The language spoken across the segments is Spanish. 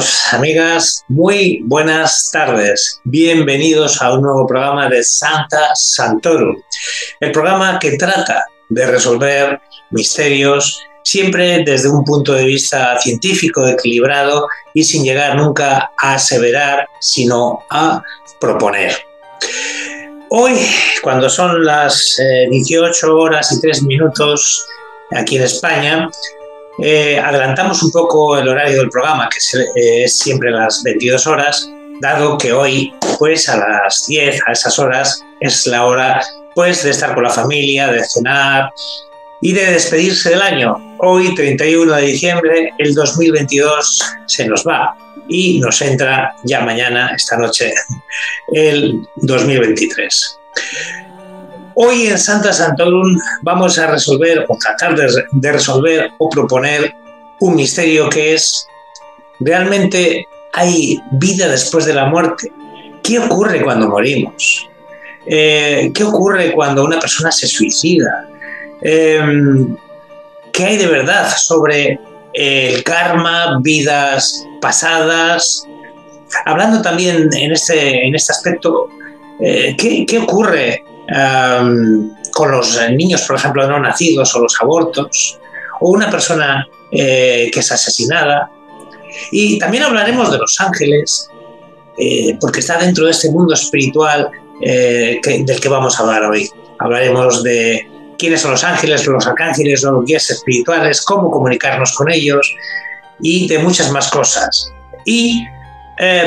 Amigos, amigas, muy buenas tardes. Bienvenidos a un nuevo programa de Santa Santorum, el programa que trata de resolver misterios siempre desde un punto de vista científico, equilibrado y sin llegar nunca a aseverar, sino a proponer. Hoy, cuando son las 18 eh, horas y 3 minutos aquí en España, eh, adelantamos un poco el horario del programa, que eh, es siempre las 22 horas, dado que hoy, pues a las 10, a esas horas, es la hora pues de estar con la familia, de cenar y de despedirse del año. Hoy, 31 de diciembre, el 2022 se nos va y nos entra ya mañana, esta noche, el 2023. Hoy en Santa Santorum vamos a resolver o tratar de, resolver o proponer un misterio que es realmente hay vida después de la muerte. ¿Qué ocurre cuando morimos? Eh, ¿Qué ocurre cuando una persona se suicida? Em, ¿Qué hay de verdad sobre el karma, vidas pasadas? Hablando también en este, en este aspecto, eh, ¿qué, ¿qué, ocurre con los niños, por ejemplo, no nacidos o los abortos, o una persona eh, que es asesinada. Y también hablaremos de los ángeles, eh, porque está dentro de este mundo espiritual eh, del que vamos a hablar hoy. Hablaremos de quiénes son los ángeles, los arcángeles, los guías espirituales, cómo comunicarnos con ellos y de muchas más cosas. Y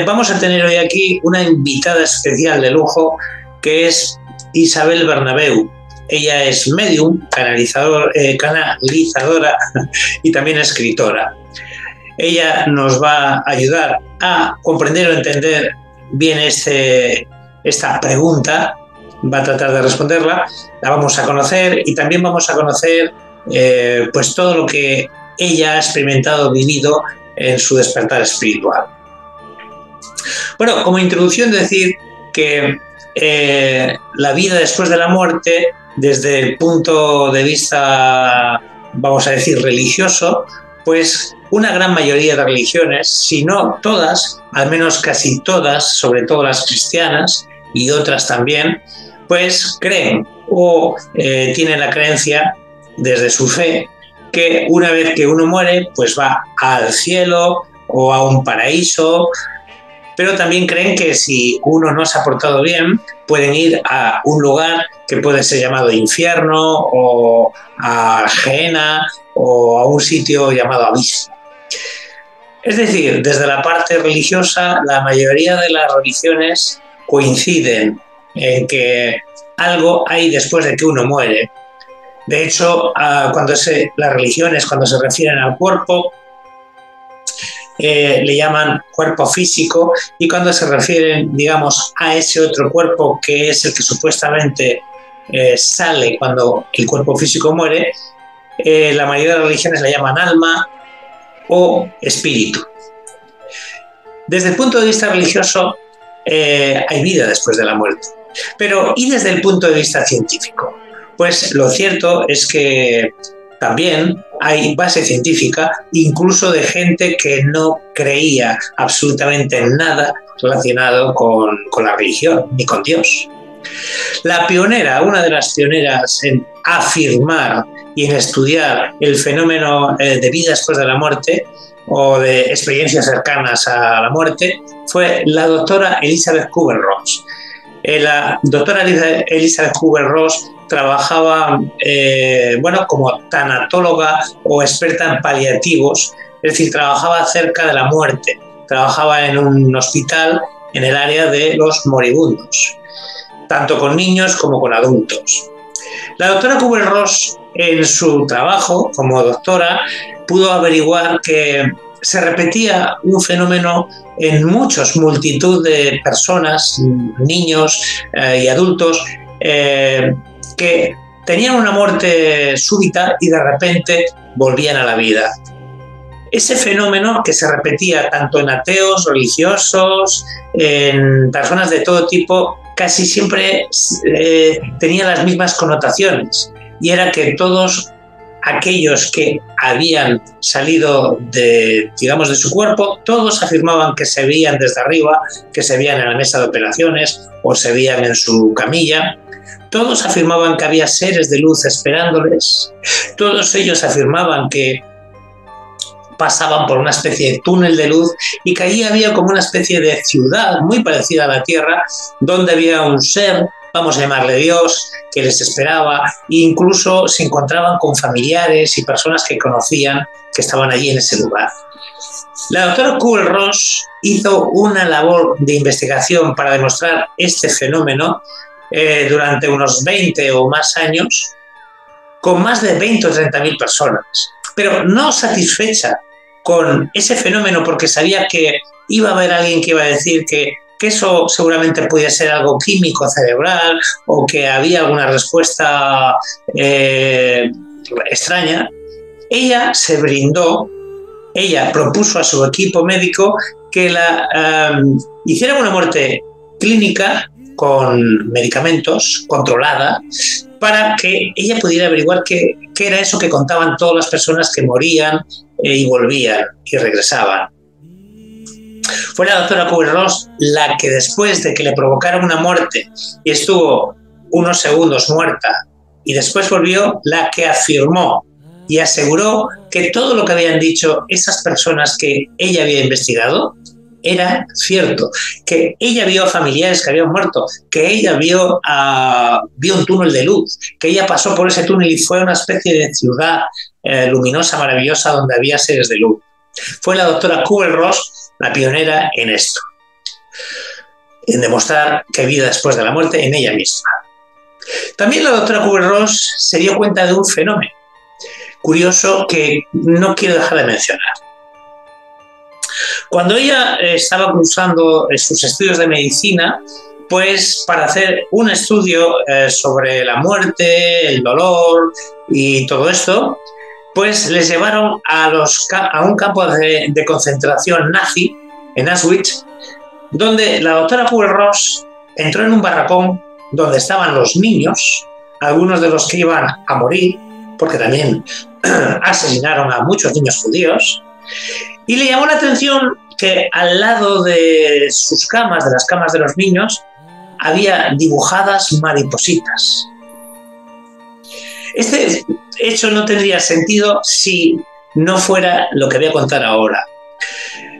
vamos a tener hoy aquí una invitada especial de lujo que es Isabel Bernabeu. Ella es medium, eh, canalizadora y también escritora. Ella nos va a ayudar a comprender o entender bien este, esta pregunta, va a tratar de responderla, la vamos a conocer y también vamos a conocer eh, pues todo lo que ella ha experimentado, vivido en su despertar espiritual. Bueno, como introducción decir que eh, la vida después de la muerte, desde el punto de vista, vamos a decir, religioso, pues una gran mayoría de religiones, si no todas, al menos casi todas, sobre todo las cristianas y otras también, pues creen o eh, tienen la creencia desde su fe que una vez que uno muere, pues va al cielo o a un paraíso pero también creen que si uno no se ha portado bien, pueden ir a un lugar que puede ser llamado infierno o a Gehenna o a un sitio llamado abismo. Es decir, desde la parte religiosa, la mayoría de las religiones coinciden en que algo hay después de que uno muere. De hecho, ah, cuando se, las religiones, cuando se refieren al cuerpo, eh, le llaman cuerpo físico y cuando se refieren, digamos, a ese otro cuerpo que es el que supuestamente eh, sale cuando el cuerpo físico muere, eh, la mayoría de las religiones le llaman alma o espíritu. Desde el punto de vista religioso, hay vida después de la muerte. Pero, ¿y desde el punto de vista científico? Pues lo cierto es que también hay base científica, incluso de gente que no creía absolutamente en nada relacionado con, la religión ni con Dios. La pionera, una de las pioneras en afirmar y en estudiar el fenómeno eh, de vida después de la muerte o de experiencias cercanas a la muerte, fue la doctora Elizabeth Kubler-Ross. Eh, la doctora Elizabeth Kubler-Ross trabajaba eh, bueno, como tanatóloga o experta en paliativos, es decir, trabajaba cerca de la muerte, trabajaba en un hospital en el área de los moribundos, tanto con niños como con adultos. La doctora Kubler-Ross, en su trabajo como doctora, pudo averiguar que se repetía un fenómeno en muchos, multitud de personas, niños eh, y adultos, eh, que tenían una muerte súbita y de repente volvían a la vida. Ese fenómeno que se repetía tanto en ateos, religiosos, en personas de todo tipo, casi siempre eh, tenía las mismas connotaciones y era que todos aquellos que habían salido de, digamos, de su cuerpo, todos afirmaban que se veían desde arriba, que se veían en la mesa de operaciones o se veían en su camilla. Todos afirmaban que había seres de luz esperándoles. Todos ellos afirmaban que pasaban por una especie de túnel de luz y que allí había como una especie de ciudad muy parecida a la Tierra, donde había un ser vamos a llamarle Dios, que les esperaba, e incluso se encontraban con familiares y personas que conocían que estaban allí en ese lugar. La doctora Kubel-Ross hizo una labor de investigación para demostrar este fenómeno eh, durante unos 20 o más años, con más de 20 o 30 mil personas. Pero no satisfecha con ese fenómeno porque sabía que iba a haber alguien que iba a decir que eso seguramente podía ser algo químico cerebral o que había alguna respuesta eh, extraña, ella se brindó, ella propuso a su equipo médico que la um, hiciera una muerte clínica con medicamentos, controlada, para que ella pudiera averiguar qué, era eso que contaban todas las personas que morían eh, y volvían y regresaban. Fue la doctora Kubler-Ross la que después de que le provocaron una muerte y estuvo unos segundos muerta y después volvió, la que afirmó y aseguró que todo lo que habían dicho esas personas que ella había investigado era cierto, que ella vio familiares que habían muerto, que ella vio, vio un túnel de luz, que ella pasó por ese túnel y fue una especie de ciudad eh, luminosa, maravillosa, donde había seres de luz. Fue la doctora Kubler-Ross la pionera en esto, en demostrar que hay vida después de la muerte en ella misma. También la doctora Kubler-Ross se dio cuenta de un fenómeno curioso que no quiero dejar de mencionar. Cuando ella eh, estaba cursando eh, sus estudios de medicina, pues para hacer un estudio eh, sobre la muerte, el dolor y todo esto, pues les llevaron a, un campo de, concentración nazi en Auschwitz, donde la doctora Kubler-Ross entró en un barracón donde estaban los niños, algunos de los que iban a morir, porque también asesinaron a muchos niños judíos, y le llamó la atención que al lado de sus camas, de las camas de los niños, había dibujadas maripositas. Este hecho no tendría sentido si no fuera lo que voy a contar ahora.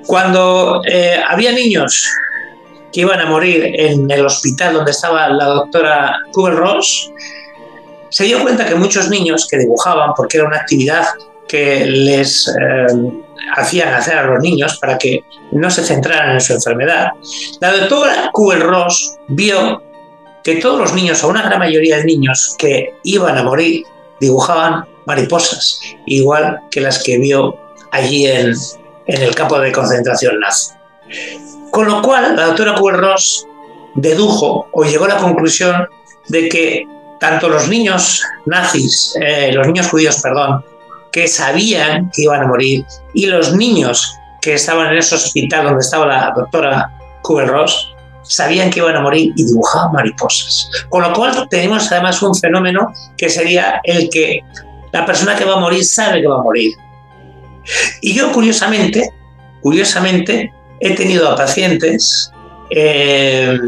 Cuando eh, había niños que iban a morir en el hospital donde estaba la doctora Kubel-Ross, se dio cuenta que muchos niños que dibujaban, porque era una actividad que les eh, hacían hacer a los niños para que no se centraran en su enfermedad, la doctora Kubel-Ross vio que todos los niños, o una gran mayoría de niños que iban a morir, dibujaban mariposas, igual que las que vio allí en, el campo de concentración nazi. Con lo cual, la doctora Kubler-Ross dedujo o llegó a la conclusión de que tanto los niños nazis, eh, los niños judíos, perdón, que sabían que iban a morir, y los niños que estaban en ese hospital donde estaba la doctora Kubler-Ross, sabían que iban a morir y dibujaban mariposas. Con lo cual tenemos además un fenómeno que sería el que la persona que va a morir sabe que va a morir. Y yo curiosamente, curiosamente, he tenido a pacientes eh,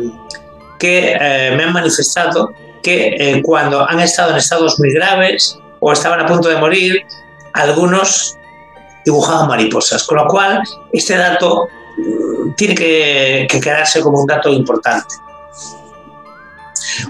que eh, me han manifestado que eh, cuando han estado en estados muy graves o estaban a punto de morir, algunos dibujaban mariposas. Con lo cual, este dato tiene que, quedarse como un dato importante.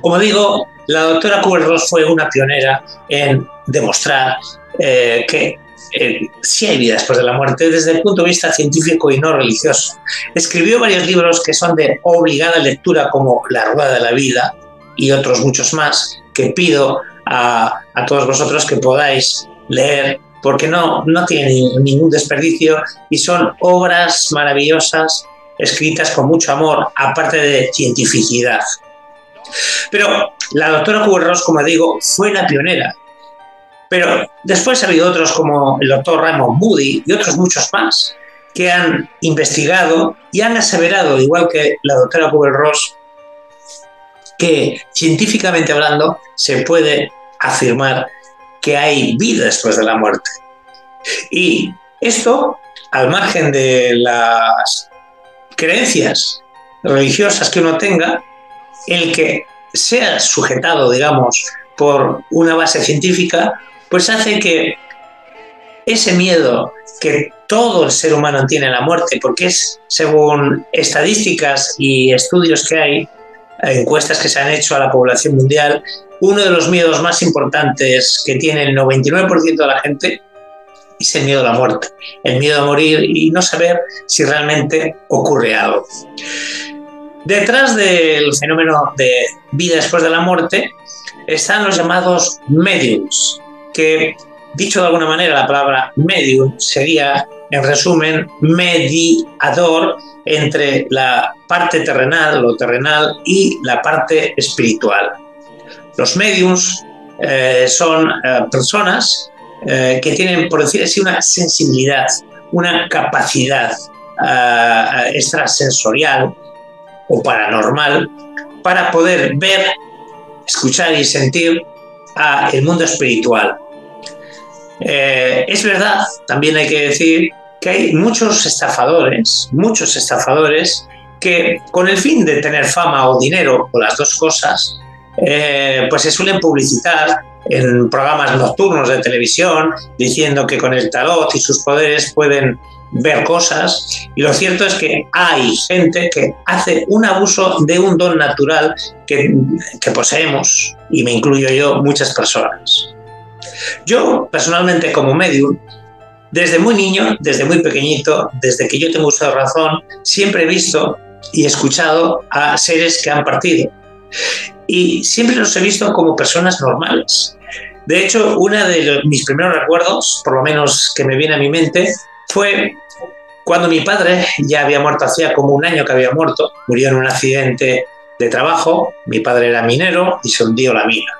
Como digo, la doctora Kubler-Ross fue una pionera en demostrar eh, que eh, sí hay vida después de la muerte desde el punto de vista científico y no religioso. Escribió varios libros que son de obligada lectura como La Rueda de la Vida y otros muchos más que pido a, a todos vosotros que podáis leer porque no, no tienen ningún desperdicio y son obras maravillosas escritas con mucho amor, aparte de cientificidad. Pero la doctora Kubler-Ross, como digo, fue la pionera. Pero después ha habido otros como el doctor Raymond Moody y otros muchos más que han investigado y han aseverado, igual que la doctora Kubler-Ross, que científicamente hablando se puede afirmar que hay vida después de la muerte. Y esto, al margen de las creencias religiosas que uno tenga, el que sea sujetado, digamos, por una base científica, pues hace que ese miedo que todo el ser humano tiene a la muerte, porque es, según estadísticas y estudios que hay, encuestas que se han hecho a la población mundial, uno de los miedos más importantes que tiene el 99% de la gente es el miedo a la muerte, el miedo a morir y no saber si realmente ocurre algo. Detrás del fenómeno de vida después de la muerte están los llamados mediums, que dicho de alguna manera la palabra medium sería en resumen mediador entre la parte terrenal, lo terrenal y la parte espiritual. Los mediums eh, son eh, personas eh, que tienen, por decir así, una sensibilidad, una capacidad extrasensorial o paranormal para poder ver, escuchar y sentir a el mundo espiritual. Es verdad, también hay que decir que hay muchos estafadores, muchos estafadores que con el fin de tener fama o dinero, o las dos cosas, eh, pues se suelen publicitar en programas nocturnos de televisión diciendo que con el tarot y sus poderes pueden ver cosas y lo cierto es que hay gente que hace un abuso de un don natural que poseemos y me incluyo yo muchas personas. Yo personalmente como medium desde muy niño, desde muy pequeñito, desde que yo tengo uso de razón, siempre he visto y escuchado a seres que han partido y siempre los he visto como personas normales. De hecho, uno de mis primeros recuerdos, por lo menos que me viene a mi mente, fue cuando mi padre ya había muerto, hacía como un año que había muerto, murió en un accidente de trabajo, mi padre era minero y se hundió la mina.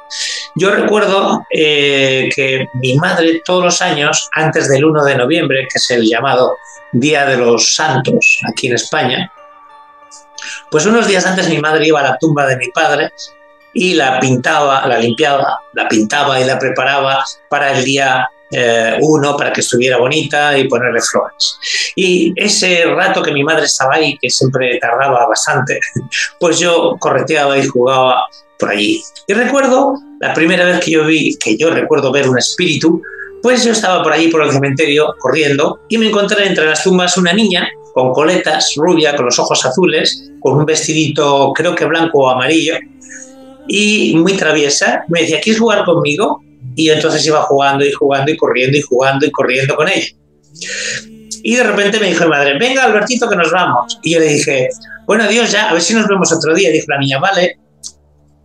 Yo recuerdo eh, que mi madre todos los años, antes del 1 de noviembre, que es el llamado Día de los Santos aquí en España, pues unos días antes mi madre iba a la tumba de mi padre y la pintaba, la limpiaba, la pintaba y la preparaba para el día eh, uno, para que estuviera bonita y ponerle flores. Y ese rato que mi madre estaba ahí, que siempre tardaba bastante, pues yo correteaba y jugaba por allí. Y recuerdo la primera vez que yo vi, que yo recuerdo ver un espíritu, pues yo estaba por allí por el cementerio corriendo y me encontré entre las tumbas una niña con coletas, rubia, con los ojos azules, con un vestidito creo que blanco o amarillo, y muy traviesa, me decía, ¿quieres jugar conmigo? Y entonces iba jugando y jugando y corriendo y jugando y corriendo con ella. Y de repente me dijo mi madre, venga Albertito que nos vamos. Y yo le dije, bueno, adiós ya, a ver si nos vemos otro día. dijo la niña, vale.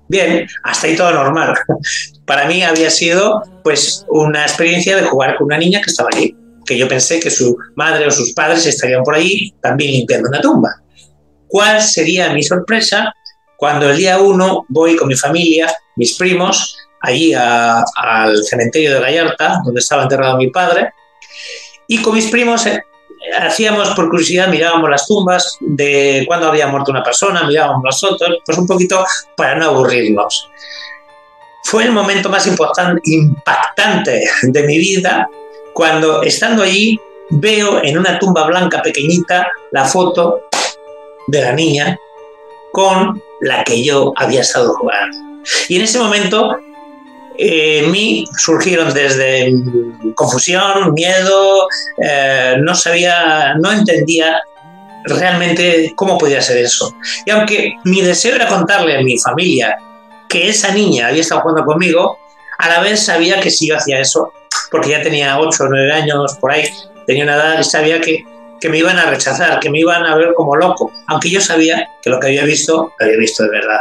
Bien, hasta ahí todo normal. Para mí había sido pues una experiencia de jugar con una niña que estaba allí, que yo pensé que su madre o sus padres estarían por allí también limpiando una tumba. ¿Cuál sería mi sorpresa cuando el día uno voy con mi familia, mis primos, allí al cementerio de Gallarta, donde estaba enterrado mi padre, y con mis primos eh, hacíamos por curiosidad, mirábamos las tumbas de cuando había muerto una persona, mirábamos las otras, pues un poquito para no aburrirnos. Fue el momento más impactante de mi vida cuando estando allí veo en una tumba blanca pequeñita la foto de la niña con la que yo había estado jugando. Y en ese momento eh, en mí surgieron desde confusión, miedo, eh, no sabía, no entendía realmente cómo podía ser eso. Y aunque mi deseo era contarle a mi familia que esa niña había estado jugando conmigo, a la vez sabía que si yo hacía eso, porque ya tenía 8 o 9 años por ahí, tenía una edad y sabía que que me iban a rechazar, que me iban a ver como loco, aunque yo sabía que lo que había visto, lo había visto de verdad.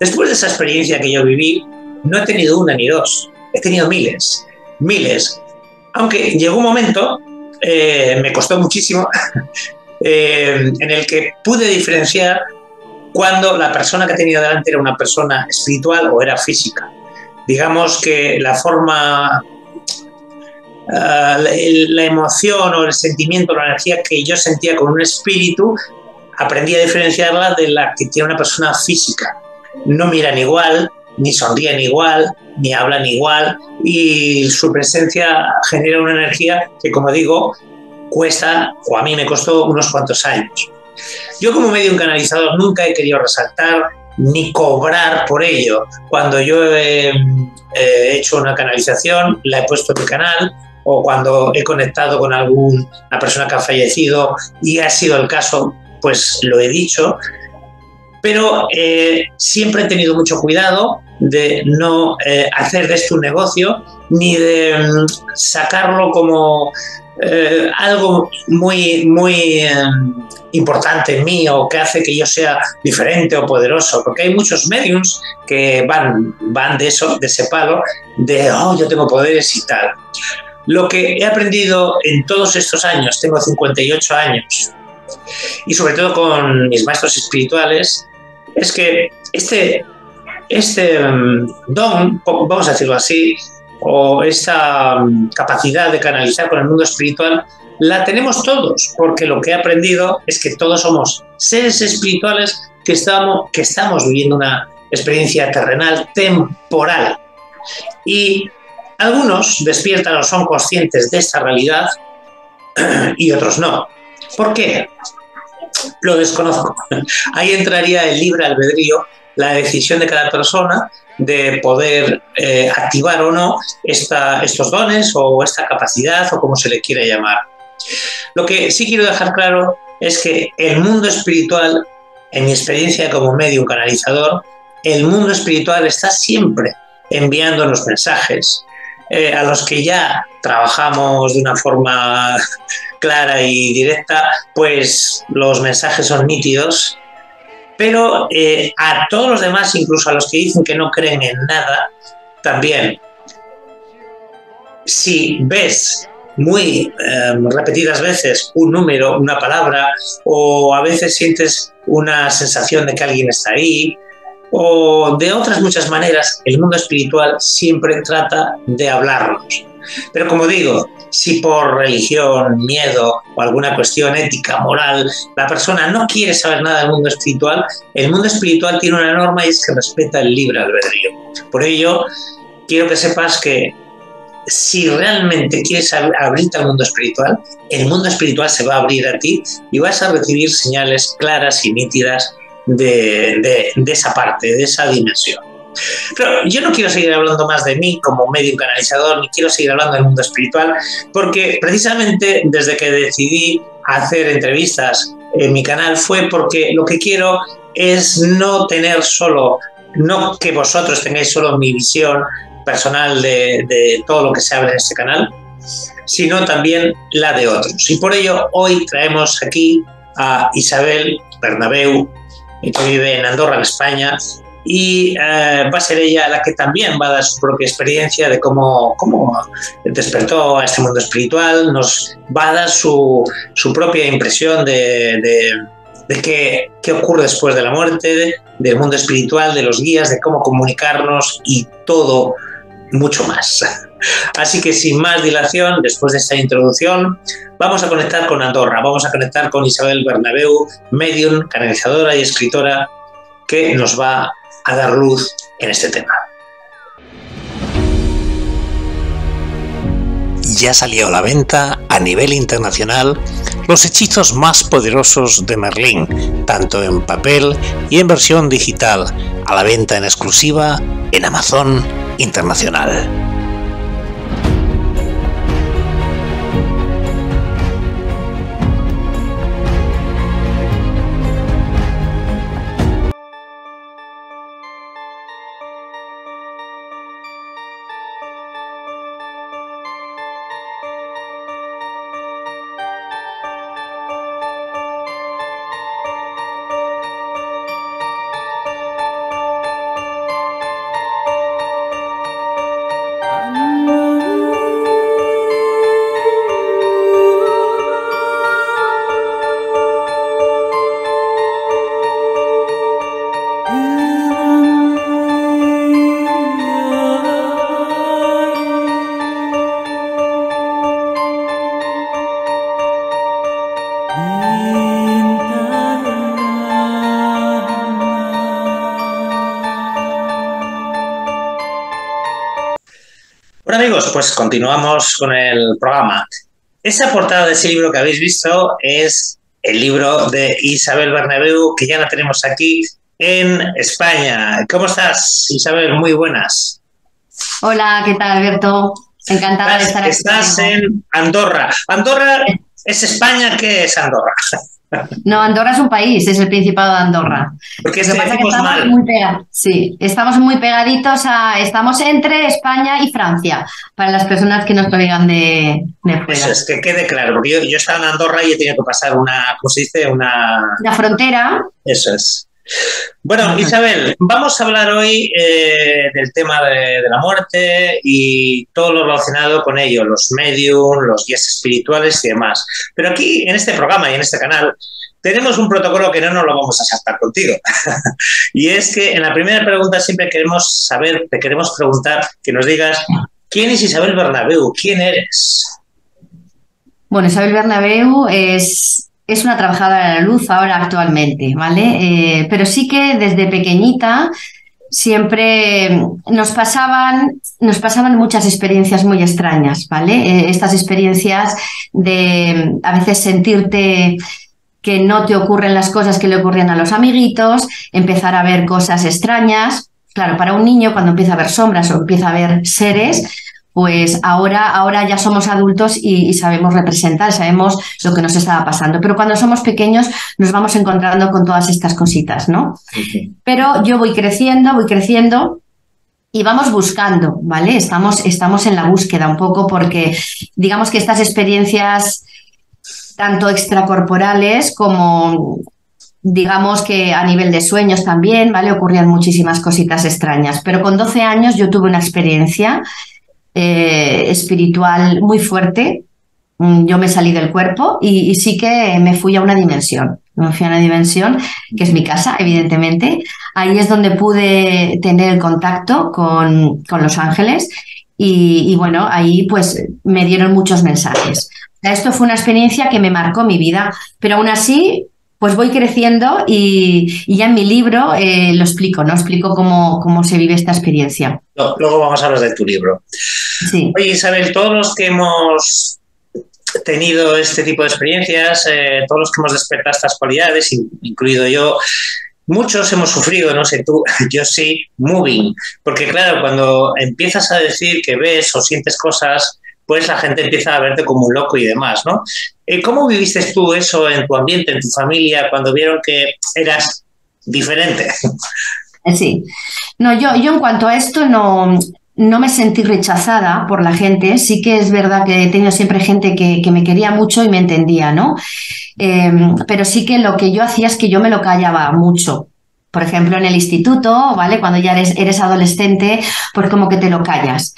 Después de esa experiencia que yo viví, no he tenido una ni dos, he tenido miles, miles. Aunque llegó un momento, eh, me costó muchísimo, eh, en el que pude diferenciar cuando la persona que tenía delante era una persona espiritual o era física. Digamos que la forma Ah, la, emoción o el sentimiento, la energía que yo sentía con un espíritu, aprendí a diferenciarla de la que tiene una persona física. No miran igual, ni sonríen igual, ni hablan igual y su presencia genera una energía que, como digo, cuesta, o a mí me costó unos cuantos años. Yo como medio canalizador nunca he querido resaltar ni cobrar por ello. Cuando yo he, hecho una canalización, la he puesto en mi canal, o cuando he conectado con alguna persona que ha fallecido y ha sido el caso, pues lo he dicho. Pero eh, siempre he tenido mucho cuidado de no eh, hacer de esto un negocio, ni de mm, sacarlo como eh, algo muy, muy importante en mí o que hace que yo sea diferente o poderoso, porque hay muchos mediums que van, van de eso, de ese palo, de, oh, yo tengo poderes y tal. Lo que he aprendido en todos estos años, tengo 58 años, y sobre todo con mis maestros espirituales, es que este, este em, don, vamos a decirlo así, o esa mm, capacidad de canalizar con el mundo espiritual, la tenemos todos, porque lo que he aprendido es que todos somos seres espirituales que estamos, que estamos viviendo una experiencia terrenal temporal. Y algunos despiertan o son conscientes de esta realidad y otros no. ¿Por qué? Lo desconozco. Ahí entraría el libre albedrío, la decisión de cada persona de poder eh, activar o no estos dones o esta capacidad o como se le quiera llamar. Lo que sí quiero dejar claro es que el mundo espiritual, en mi experiencia como medium canalizador, el mundo espiritual está siempre enviándonos mensajes eh, a los que ya trabajamos de una forma clara y directa, pues los mensajes son nítidos. Pero eh, a todos los demás, incluso a los que dicen que no creen en nada, también, si ves muy em, repetidas veces un número, una palabra, o a veces sientes una sensación de que alguien está ahí, o de otras muchas maneras, el mundo espiritual siempre trata de hablarnos. Pero como digo, si por religión, miedo o alguna cuestión ética, moral, la persona no quiere saber nada del mundo espiritual, el mundo espiritual tiene una norma y es que respeta el libre albedrío. Por ello, quiero que sepas que si realmente quieres abrirte al mundo espiritual, el mundo espiritual se va a abrir a ti y vas a recibir señales claras y nítidas de, esa parte, de esa dimensión. Pero yo no quiero seguir hablando más de mí como medio canalizador, ni quiero seguir hablando del mundo espiritual, porque precisamente desde que decidí hacer entrevistas en mi canal fue porque lo que quiero es no tener solo, no que vosotros tengáis solo mi visión personal de, de todo lo que se habla en este canal, sino también la de otros. Y por ello hoy traemos aquí a Isabel Bernabeu, que vive en Andorra, en España, y eh, va a ser ella la que también va a dar su propia experiencia de cómo, cómo despertó a este mundo espiritual, nos va a dar su, su propia impresión de, de, qué, qué, ocurre después de la muerte, del mundo espiritual, de los guías, de cómo comunicarnos y todo mucho más. Así que sin más dilación, después de esta introducción, vamos a conectar con Andorra, vamos a conectar con Isabel Bernabeu, medium, canalizadora y escritora, que nos va a dar luz en este tema. Ya salió a la venta a nivel internacional los hechizos más poderosos de Merlín, tanto en papel y en versión digital, a la venta en exclusiva en Amazon Internacional. Pues continuamos con el programa. Esa portada de ese libro que habéis visto es el libro de Isabel Bernabeu, que ya la tenemos aquí en España. ¿Cómo estás, Isabel? Muy buenas. Hola, ¿qué tal, Alberto? Encantada de estar aquí. Estás en Andorra. Andorra es España, ¿qué es Andorra? No, Andorra es un país, es el Principado de Andorra. Porque Lo que pasa es que estamos muy sí, estamos muy pegaditos a, estamos entre España y Francia, para las personas que nos oigan de, de fuera. Eso es, que quede claro, porque yo, yo estaba en Andorra y he tenido que pasar una, ¿cómo se dice? Una... La frontera. Eso es. Bueno, Isabel, vamos a hablar hoy eh, del tema de, de, la muerte y todo lo relacionado con ello, los medium, los guías espirituales y demás. Pero aquí, en este programa y en este canal, tenemos un protocolo que no nos lo vamos a saltar contigo. y es que en la primera pregunta siempre queremos saber, te queremos preguntar que nos digas, ¿quién es Isabel Bernabeu? ¿Quién eres? Bueno, Isabel Bernabeu es es una trabajadora de la luz ahora actualmente, ¿vale? Eh, pero sí que desde pequeñita siempre nos pasaban, nos pasaban muchas experiencias muy extrañas, ¿vale? Eh, estas experiencias de a veces sentirte que no te ocurren las cosas que le ocurrían a los amiguitos, empezar a ver cosas extrañas. Claro, para un niño cuando empieza a ver sombras o empieza a ver seres, pues ahora, ahora ya somos adultos y, sabemos representar, sabemos lo que nos estaba pasando. Pero cuando somos pequeños nos vamos encontrando con todas estas cositas, ¿no? Pero yo voy creciendo, voy creciendo y vamos buscando, ¿vale? Estamos, estamos en la búsqueda un poco porque digamos que estas experiencias tanto extracorporales como digamos que a nivel de sueños también, ¿vale? Ocurrían muchísimas cositas extrañas. Pero con 12 años yo tuve una experiencia eh, espiritual muy fuerte. Mm, yo me salí del cuerpo y, sí que me fui a una dimensión. Me fui a una dimensión que es mi casa, evidentemente. Ahí es donde pude tener el contacto con, con los ángeles y, bueno, ahí pues me dieron muchos mensajes. Esto fue una experiencia que me marcó mi vida, pero aún así pues voy creciendo y, ya en mi libro eh, lo explico, ¿no? Explico cómo, cómo se vive esta experiencia. luego vamos a hablar de tu libro. Sí. Oye, Isabel, todos los que hemos tenido este tipo de experiencias, eh, todos los que hemos despertado estas cualidades, incluido yo, muchos hemos sufrido, no sé tú, yo sí, moving, porque claro, cuando empiezas a decir que ves o sientes cosas, pues la gente empieza a verte como un loco y demás, ¿no? Eh, ¿Cómo viviste tú eso en tu ambiente, en tu familia, cuando vieron que eras diferente? Sí. No, yo, yo en cuanto a esto no, no me sentí rechazada por la gente. Sí que es verdad que he tenido siempre gente que, que me quería mucho y me entendía, ¿no? Em, pero sí que lo que yo hacía es que yo me lo callaba mucho. Por ejemplo, en el instituto, ¿vale? Cuando ya eres, eres adolescente, pues como que te lo callas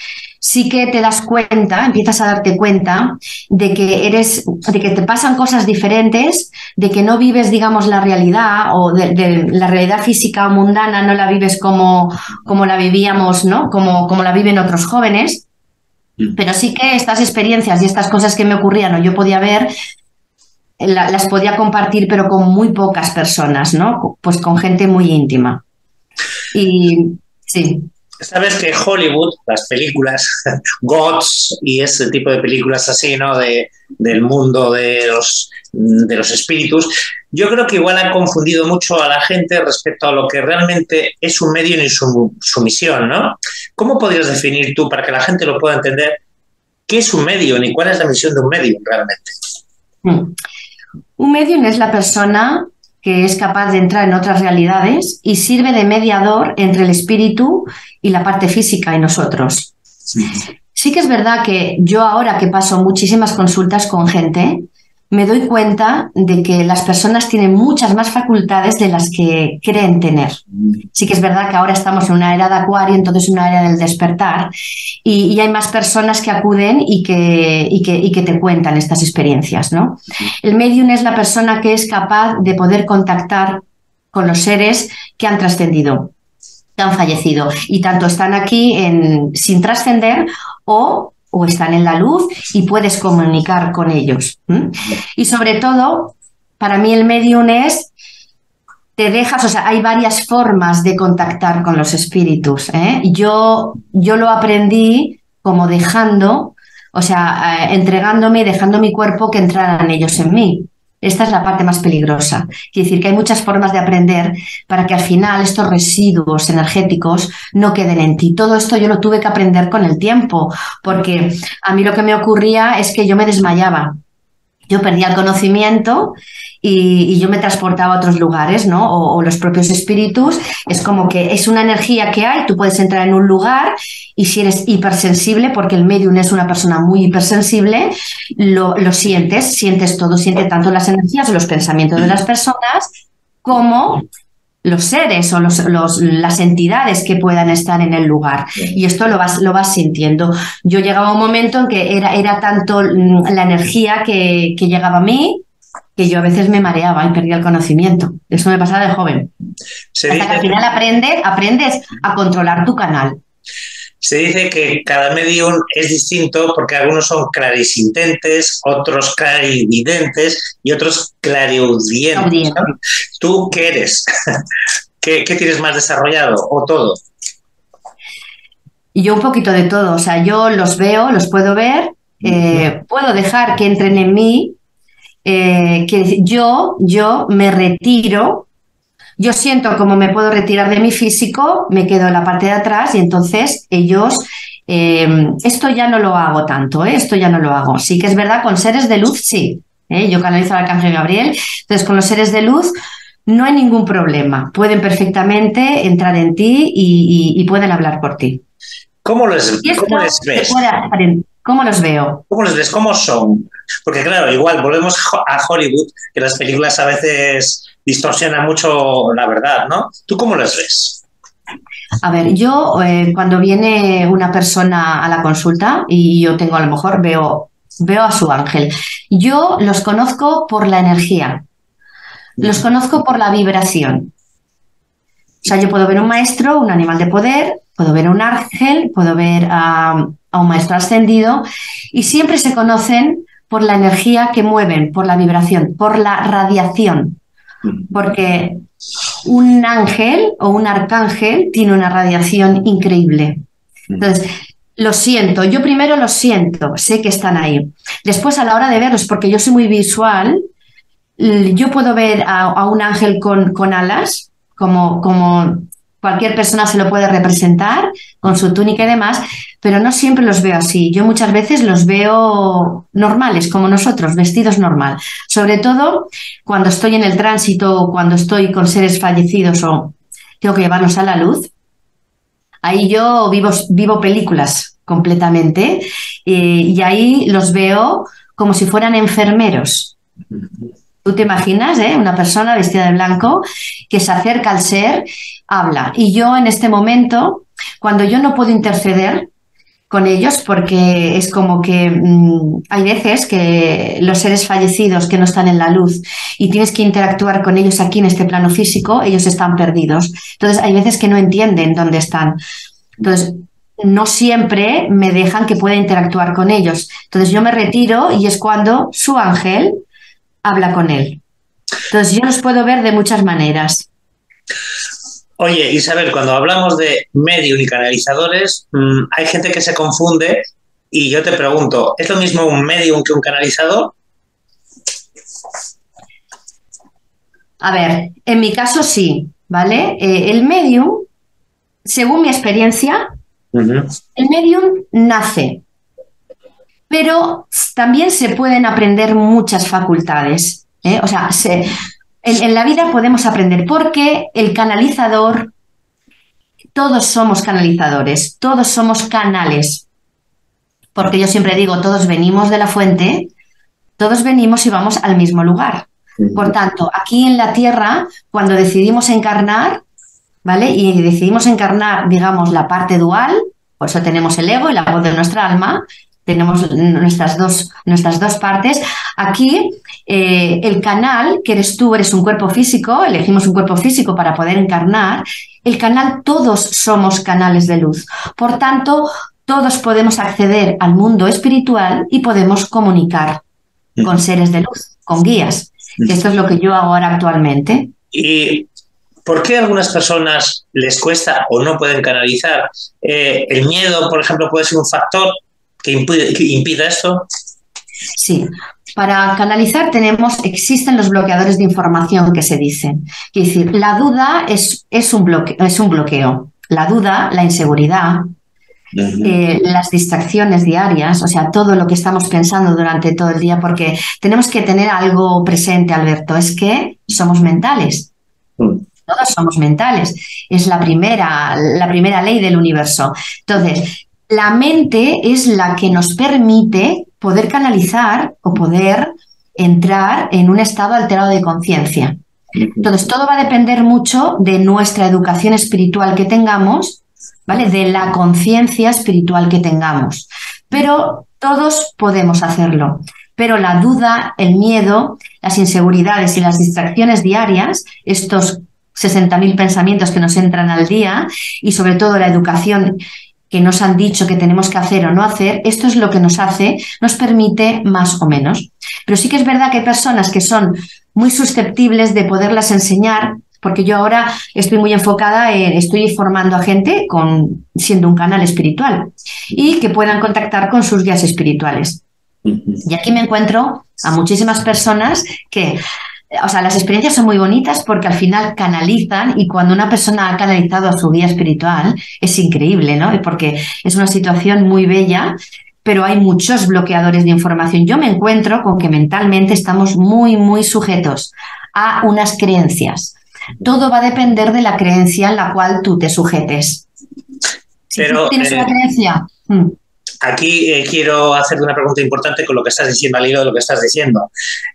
sí que te das cuenta, empiezas a darte cuenta de que eres, de que te pasan cosas diferentes, de que no vives, digamos, la realidad o de, la realidad física o mundana, no la vives como, como la vivíamos, ¿no? Como, como la viven otros jóvenes. Mm. Pero sí que estas experiencias y estas cosas que me ocurrían o yo podía ver, las podía compartir, pero con muy pocas personas, ¿no? Pues con gente muy íntima. Y sí. Sabes que Hollywood, las películas Gods y ese tipo de películas así, ¿no? De, del mundo de los, de los espíritus, yo creo que igual ha confundido mucho a la gente respecto a lo que realmente es un medio y su, misión, ¿no? ¿Cómo podrías definir tú, para que la gente lo pueda entender, qué es un medio y cuál es la misión de un medio realmente? Hmm. Un medium es la persona que es capaz de entrar en otras realidades y sirve de mediador entre el espíritu y la parte física y nosotros. Sí. que es verdad que yo ahora que paso muchísimas consultas con gente, me doy cuenta de que las personas tienen muchas más facultades de las que creen tener. Sí que es verdad que ahora estamos en una era de acuario, entonces una era del despertar, y, hay más personas que acuden y que, y que, y que te cuentan estas experiencias. ¿no? El medium es la persona que es capaz de poder contactar con los seres que han trascendido que han fallecido y tanto están aquí en, sin trascender o o están en la luz y puedes comunicar con ellos. Y sobre todo, para mí el medium es, te dejas, o sea, hay varias formas de contactar con los espíritus. ¿eh? Yo, yo lo aprendí como dejando, o sea, eh, entregándome y dejando mi cuerpo que entraran ellos en mí. Esta es la parte más peligrosa. Quiere decir que hay muchas formas de aprender para que al final estos residuos energéticos no queden en ti. Todo esto yo lo tuve que aprender con el tiempo, porque a mí lo que me ocurría es que yo me desmayaba. Yo perdía el conocimiento y, yo me transportaba a otros lugares, ¿no? O, los propios espíritus. Es como que es una energía que hay, tú puedes entrar en un lugar y si eres hipersensible, porque el medium es una persona muy hipersensible, lo, lo sientes, sientes todo, siente tanto las energías, los pensamientos de las personas, como los seres o los, las entidades que puedan estar en el lugar. Y esto lo vas, lo vas sintiendo. Yo llegaba a un momento en que era, era tanto la energía que, que llegaba a mí que yo a veces me mareaba y perdía el conocimiento. Eso me pasaba de joven. Hasta que al final aprende, aprendes a controlar tu canal. Se dice que cada medium es distinto porque algunos son clarisintentes, otros clarividentes y otros clariaudientes. ¿Tú qué eres? ¿Qué, tienes más desarrollado o todo? Yo un poquito de todo, o sea, yo los veo, los puedo ver, eh, puedo dejar que entren en mí eh, que yo, yo me retiro, yo siento como me puedo retirar de mi físico, me quedo en la parte de atrás y entonces ellos, eh, esto ya no lo hago tanto, ¿eh? esto ya no lo hago. Sí que es verdad, con seres de luz sí, yo canalizo al arcángel Gabriel, entonces con los seres de luz no hay ningún problema, pueden perfectamente entrar en ti y, pueden hablar por ti. ¿Cómo les, ¿cómo les ves? ¿Cómo los veo? ¿Cómo los ves? ¿Cómo son? Porque claro, igual volvemos a Hollywood, que las películas a veces distorsionan mucho la verdad, ¿no? ¿Tú cómo las ves? A ver, yo eh, cuando viene una persona a la consulta y yo tengo a lo mejor veo, veo a su ángel, yo los conozco por la energía, los conozco por la vibración. O sea, yo puedo ver un maestro, un animal de poder, puedo ver un ángel, puedo ver a a un maestro ascendido y siempre se conocen por la energía que mueven, por la vibración, por la radiación. Porque un ángel o un arcángel tiene una radiación increíble. Entonces, lo siento, yo primero lo siento, sé que están ahí. Después, a la hora de verlos, porque yo soy muy visual, yo puedo ver a, un ángel con, con alas, como, como cualquier persona se lo puede representar con su túnica y demás, pero no siempre los veo así. Yo muchas veces los veo normales, como nosotros, vestidos normal. Sobre todo cuando estoy en el tránsito o cuando estoy con seres fallecidos o tengo que llevarlos a la luz. Ahí yo vivo, películas completamente eh, y ahí los veo como si fueran enfermeros. Tú te imaginas, eh? Una persona vestida de blanco que se acerca al ser, habla. Y yo en este momento, cuando yo no puedo interceder con ellos, porque es como que mm, hay veces que los seres fallecidos que no están en la luz y tienes que interactuar con ellos aquí en este plano físico, ellos están perdidos. Entonces hay veces que no entienden dónde están. Entonces, no siempre me dejan que pueda interactuar con ellos. Entonces yo me retiro y es cuando su ángel habla con él. Entonces yo los puedo ver de muchas maneras. Oye, Isabel, cuando hablamos de medium y canalizadores, mm, hay gente que se confunde y yo te pregunto, ¿es lo mismo un medium que un canalizador? A ver, en mi caso sí, ¿vale? Eh, el medium, según mi experiencia, el medium nace, pero también se pueden aprender muchas facultades. ¿eh? O sea, en, la vida podemos aprender porque el canalizador, todos somos canalizadores, todos somos canales. Porque yo siempre digo, todos venimos de la fuente, todos venimos y vamos al mismo lugar. Por tanto, aquí en la Tierra, cuando decidimos encarnar, ¿vale? Y decidimos encarnar, digamos, la parte dual, por eso tenemos el ego y la voz de nuestra alma, tenemos nuestras dos, nuestras dos partes. Aquí eh, el canal, que eres tú, eres un cuerpo físico, elegimos un cuerpo físico para poder encarnar, el canal todos somos canales de luz. Por tanto, todos podemos acceder al mundo espiritual y podemos comunicar con seres de luz, con guías. Esto es lo que yo hago ahora actualmente. Y ¿Por qué a algunas personas les cuesta o no pueden canalizar? Eh, ¿El miedo, por ejemplo, puede ser un factor que, impida esto? Sí, para canalizar tenemos, existen los bloqueadores de información que se dicen. Es decir, la duda es, es, un, bloque, es un bloqueo. La duda, la inseguridad, eh, las distracciones diarias, o sea, todo lo que estamos pensando durante todo el día, porque tenemos que tener algo presente, Alberto, es que somos mentales. Mm. Todos somos mentales. Es la primera, la primera ley del universo. Entonces, la mente es la que nos permite poder canalizar o poder entrar en un estado alterado de conciencia. Entonces, todo va a depender mucho de nuestra educación espiritual que tengamos ¿vale? De la conciencia espiritual que tengamos. Pero todos podemos hacerlo. Pero la duda, el miedo, las inseguridades y las distracciones diarias, estos 60.000 pensamientos que nos entran al día y sobre todo la educación que nos han dicho que tenemos que hacer o no hacer, esto es lo que nos hace, nos permite más o menos. Pero sí que es verdad que hay personas que son muy susceptibles de poderlas enseñar porque yo ahora estoy muy enfocada en, estoy formando a gente con, siendo un canal espiritual y que puedan contactar con sus guías espirituales. Y aquí me encuentro a muchísimas personas que, o sea, las experiencias son muy bonitas porque al final canalizan y cuando una persona ha canalizado a su guía espiritual es increíble, ¿no? Porque es una situación muy bella pero hay muchos bloqueadores de información. Yo me encuentro con que mentalmente estamos muy, muy sujetos a unas creencias. Todo va a depender de la creencia en la cual tú te sujetes. Pero, tienes una eh, creencia. Mm. Aquí eh, quiero hacerte una pregunta importante con lo que estás diciendo, al hilo de lo que estás diciendo.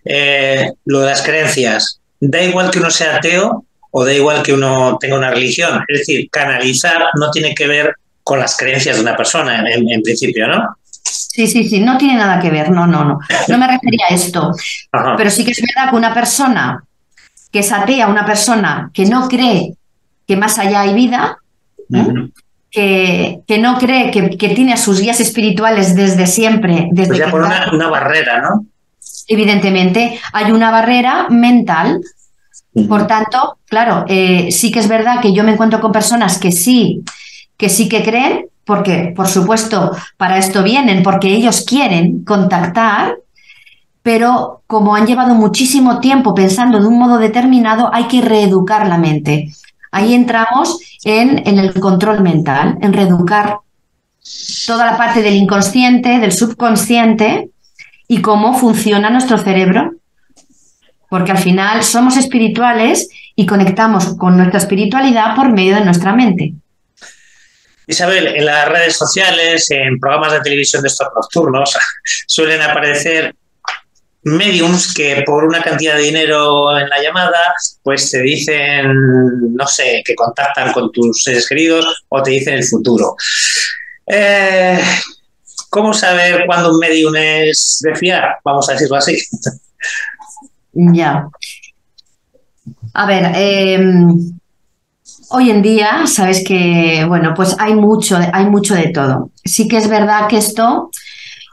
Eh, lo de las creencias. ¿Da igual que uno sea ateo o da igual que uno tenga una religión? Es decir, canalizar no tiene que ver con las creencias de una persona, en, principio, ¿no? Sí, sí, sí, no tiene nada que ver, no, no, no. No me refería a esto. Pero sí que es verdad que una persona que es atea, una persona que no cree que más allá hay vida, ¿eh? Que, que, no cree que, tiene a sus guías espirituales desde siempre. Desde pues por una, barrera, ¿no? Evidentemente, hay una barrera mental. Por tanto, claro, eh, sí que es verdad que yo me encuentro con personas que sí, que sí que creen, porque por supuesto para esto vienen, porque ellos quieren contactar, pero como han llevado muchísimo tiempo pensando de un modo determinado, hay que reeducar la mente. Ahí entramos en, en el control mental, en reeducar toda la parte del inconsciente, del subconsciente y cómo funciona nuestro cerebro. Porque al final somos espirituales y conectamos con nuestra espiritualidad por medio de nuestra mente. Isabel, en las redes sociales, en programas de televisión de estos nocturnos, suelen aparecer mediums que por una cantidad de dinero en la llamada, pues te dicen, no sé, que contactan con tus seres queridos o te dicen el futuro. Eh, ¿Cómo saber cuándo un medium es de fiar? Vamos a decirlo así. Ya. A ver, em, hoy en día, sabes que, bueno, pues hay mucho, hay mucho de todo. Sí que es verdad que esto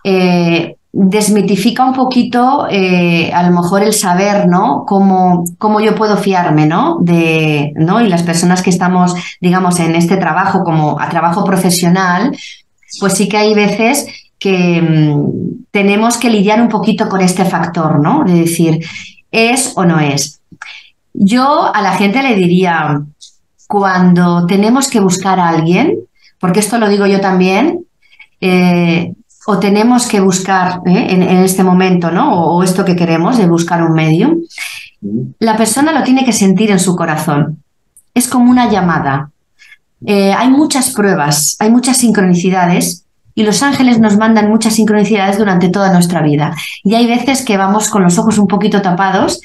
eh, desmitifica un poquito eh, a lo mejor el saber, ¿no? Cómo, cómo, yo puedo fiarme, ¿no? De, ¿no? Y las personas que estamos, digamos, en este trabajo como a trabajo profesional, pues sí que hay veces que mm, tenemos que lidiar un poquito con este factor, ¿no? De decir, ¿es o no es? Yo a la gente le diría, cuando tenemos que buscar a alguien, porque esto lo digo yo también, eh, o tenemos que buscar ¿eh? en, este momento, ¿no? O, esto que queremos, de buscar un medio, la persona lo tiene que sentir en su corazón. Es como una llamada. Eh, hay muchas pruebas, hay muchas sincronicidades y los ángeles nos mandan muchas sincronicidades durante toda nuestra vida. Y hay veces que vamos con los ojos un poquito tapados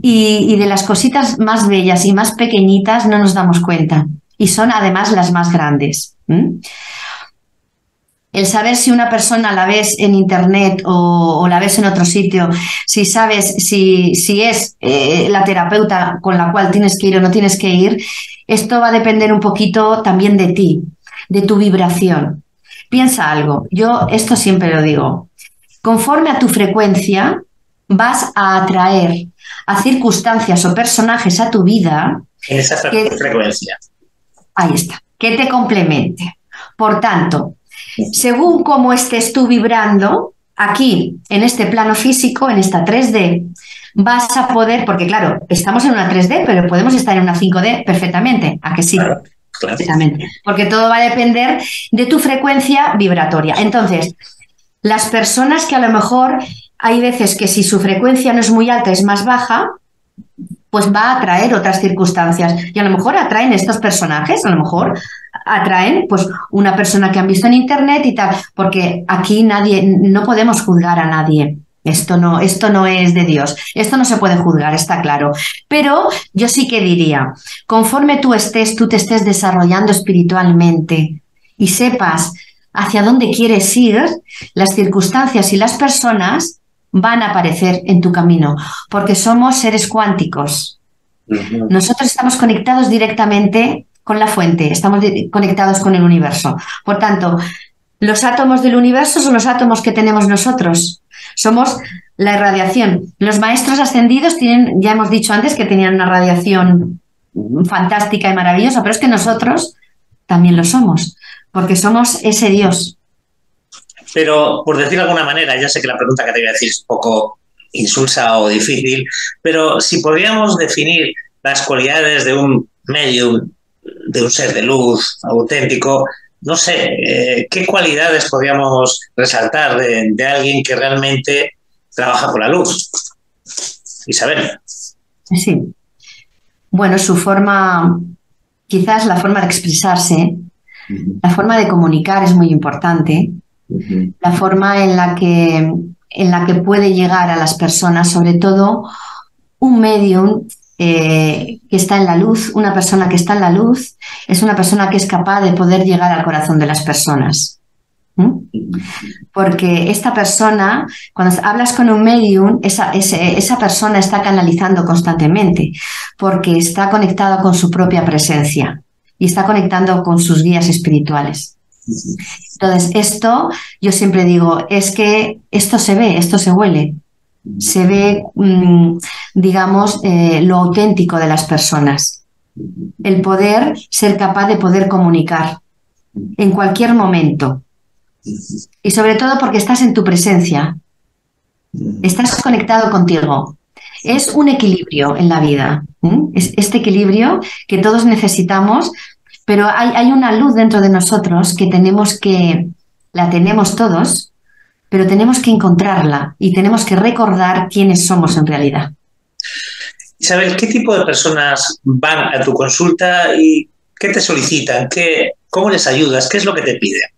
y, de las cositas más bellas y más pequeñitas no nos damos cuenta. Y son además las más grandes el saber si una persona la ves en internet o, la ves en otro sitio, si sabes si, si es eh, la terapeuta con la cual tienes que ir o no tienes que ir, esto va a depender un poquito también de ti, de tu vibración. Piensa algo, yo esto siempre lo digo, conforme a tu frecuencia, vas a atraer a circunstancias o personajes a tu vida. En esa frecuencia. Ahí está, que te complemente. Por tanto, según cómo estés tú vibrando, aquí, en este plano físico, en esta 3D, vas a poder, porque claro, estamos en una 3D, pero podemos estar en una 5D perfectamente, ¿a que sí? Claro, Porque todo va a depender de tu frecuencia vibratoria. Entonces, las personas que a lo mejor hay veces que si su frecuencia no es muy alta, es más baja, pues va a atraer otras circunstancias. Y a lo mejor atraen estos personajes, a lo mejor atraen pues una persona que han visto en internet y tal, porque aquí nadie, no podemos juzgar a nadie. Esto no, esto no es de Dios. Esto no se puede juzgar, está claro. Pero yo sí que diría, conforme tú estés, tú te estés desarrollando espiritualmente y sepas hacia dónde quieres ir, las circunstancias y las personas van a aparecer en tu camino, porque somos seres cuánticos. Nosotros estamos conectados directamente con la fuente, estamos conectados con el universo. Por tanto, los átomos del universo son los átomos que tenemos nosotros. Somos la irradiación. Los maestros ascendidos tienen, ya hemos dicho antes que tenían una radiación fantástica y maravillosa, pero es que nosotros también lo somos, porque somos ese Dios. Pero, por decir de alguna manera, ya sé que la pregunta que te voy a decir es un poco insulsa o difícil, pero si podríamos definir las cualidades de un medium, de un ser de luz auténtico, no sé, eh, ¿qué cualidades podríamos resaltar de, alguien que realmente trabaja con la luz? Isabel. Sí. Bueno, su forma, quizás la forma de expresarse, la forma de comunicar es muy importante la forma en la, que, en la que puede llegar a las personas, sobre todo un medium eh, que está en la luz, una persona que está en la luz, es una persona que es capaz de poder llegar al corazón de las personas. Porque esta persona, cuando hablas con un medium, esa, esa persona está canalizando constantemente, porque está conectada con su propia presencia y está conectando con sus guías espirituales. Entonces, esto, yo siempre digo, es que esto se ve, esto se huele, se ve, mm, digamos, eh, lo auténtico de las personas. El poder ser capaz de poder comunicar en cualquier momento. Y sobre todo porque estás en tu presencia, estás conectado contigo. Es un equilibrio en la vida. Es este equilibrio que todos necesitamos pero hay, una luz dentro de nosotros que tenemos que, la tenemos todos, pero tenemos que encontrarla y tenemos que recordar quiénes somos en realidad. Isabel, ¿qué tipo de personas van a tu consulta y qué te solicitan? ¿Qué, ¿Cómo les ayudas? ¿Qué es lo que te piden?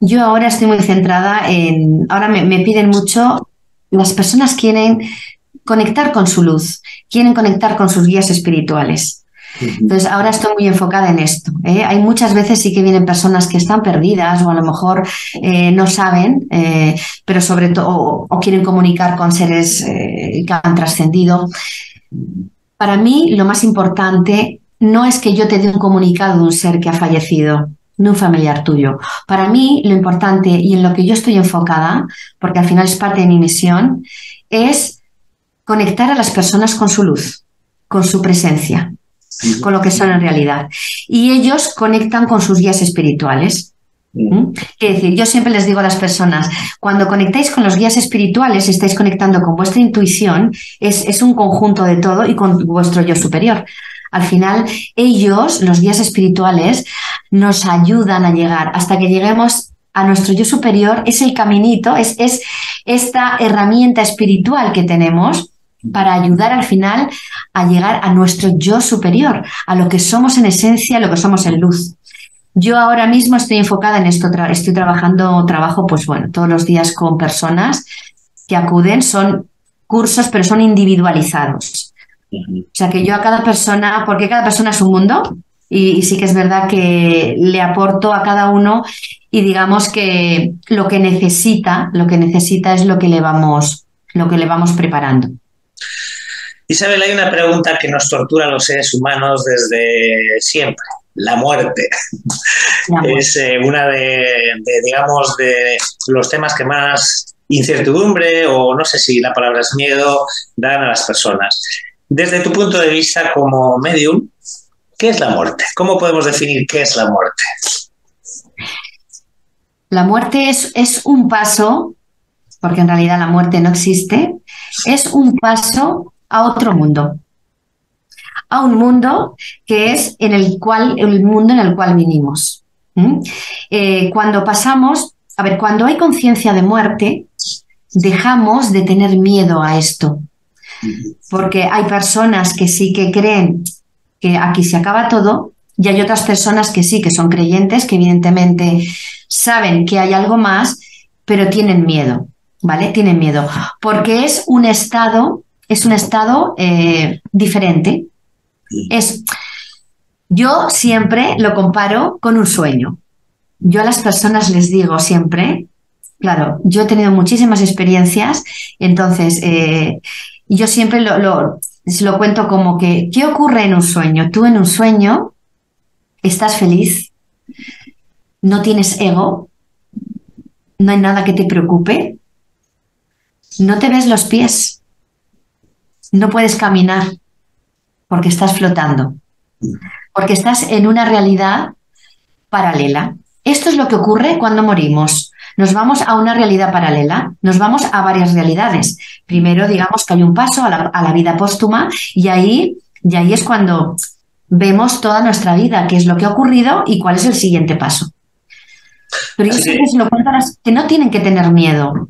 Yo ahora estoy muy centrada en, ahora me, me piden mucho, las personas quieren conectar con su luz, quieren conectar con sus guías espirituales. Entonces, ahora estoy muy enfocada en esto. ¿eh? Hay muchas veces sí que vienen personas que están perdidas o a lo mejor eh, no saben, eh, pero sobre todo o, quieren comunicar con seres que han trascendido. Para mí, lo más importante no es que yo te dé un comunicado de un ser que ha fallecido, de un familiar tuyo. Para mí, lo importante y en lo que yo estoy enfocada, porque al final es parte de mi misión, es conectar a las personas con su luz, con su presencia con lo que son en realidad. Y ellos conectan con sus guías espirituales. ¿Mm? Quiere decir, yo siempre les digo a las personas, cuando conectáis con los guías espirituales, estáis conectando con vuestra intuición, es, es un conjunto de todo y con vuestro yo superior. Al final, ellos, los guías espirituales, nos ayudan a llegar hasta que lleguemos a nuestro yo superior. Es el caminito, es, es esta herramienta espiritual que tenemos para ayudar al final a llegar a nuestro yo superior, a lo que somos en esencia, a lo que somos en luz. Yo ahora mismo estoy enfocada en esto, estoy trabajando, trabajo pues bueno, todos los días con personas que acuden, son cursos, pero son individualizados. O sea que yo a cada persona, porque cada persona es un mundo, y, sí que es verdad que le aporto a cada uno y digamos que lo que necesita, lo que necesita es lo que le vamos, lo que le vamos preparando. Isabel, hay una pregunta que nos tortura a los seres humanos desde siempre. La muerte. es eh, una de, digamos, de los temas que más incertidumbre o no sé si la palabra es miedo dan a las personas. Desde tu punto de vista como medium, ¿qué es la muerte? ¿Cómo podemos definir qué es la muerte? La muerte es, es un paso, porque en realidad la muerte no existe, es un paso a otro mundo a un mundo que es en el cual el mundo en el cual vinimos. Eh, cuando pasamos, a ver, cuando hay conciencia de muerte, dejamos de tener miedo a esto, porque hay personas que sí que creen que aquí se acaba todo y hay otras personas que sí, que son creyentes, que evidentemente saben que hay algo más, pero tienen miedo, ¿vale? Tienen miedo, porque es un estado, es un estado eh, diferente, es, yo siempre lo comparo con un sueño. Yo a las personas les digo siempre, claro, yo he tenido muchísimas experiencias, entonces eh, yo siempre lo, lo, lo cuento como que, ¿qué ocurre en un sueño? Tú en un sueño estás feliz, no tienes ego, no hay nada que te preocupe, no te ves los pies, no puedes caminar, porque estás flotando, porque estás en una realidad paralela. Esto es lo que ocurre cuando morimos. Nos vamos a una realidad paralela, nos vamos a varias realidades. Primero, digamos que hay un paso a la, vida póstuma y ahí, y ahí es cuando vemos toda nuestra vida, qué es lo que ha ocurrido y cuál es el siguiente paso. Pero yo siempre lo cuento que no tienen que tener miedo.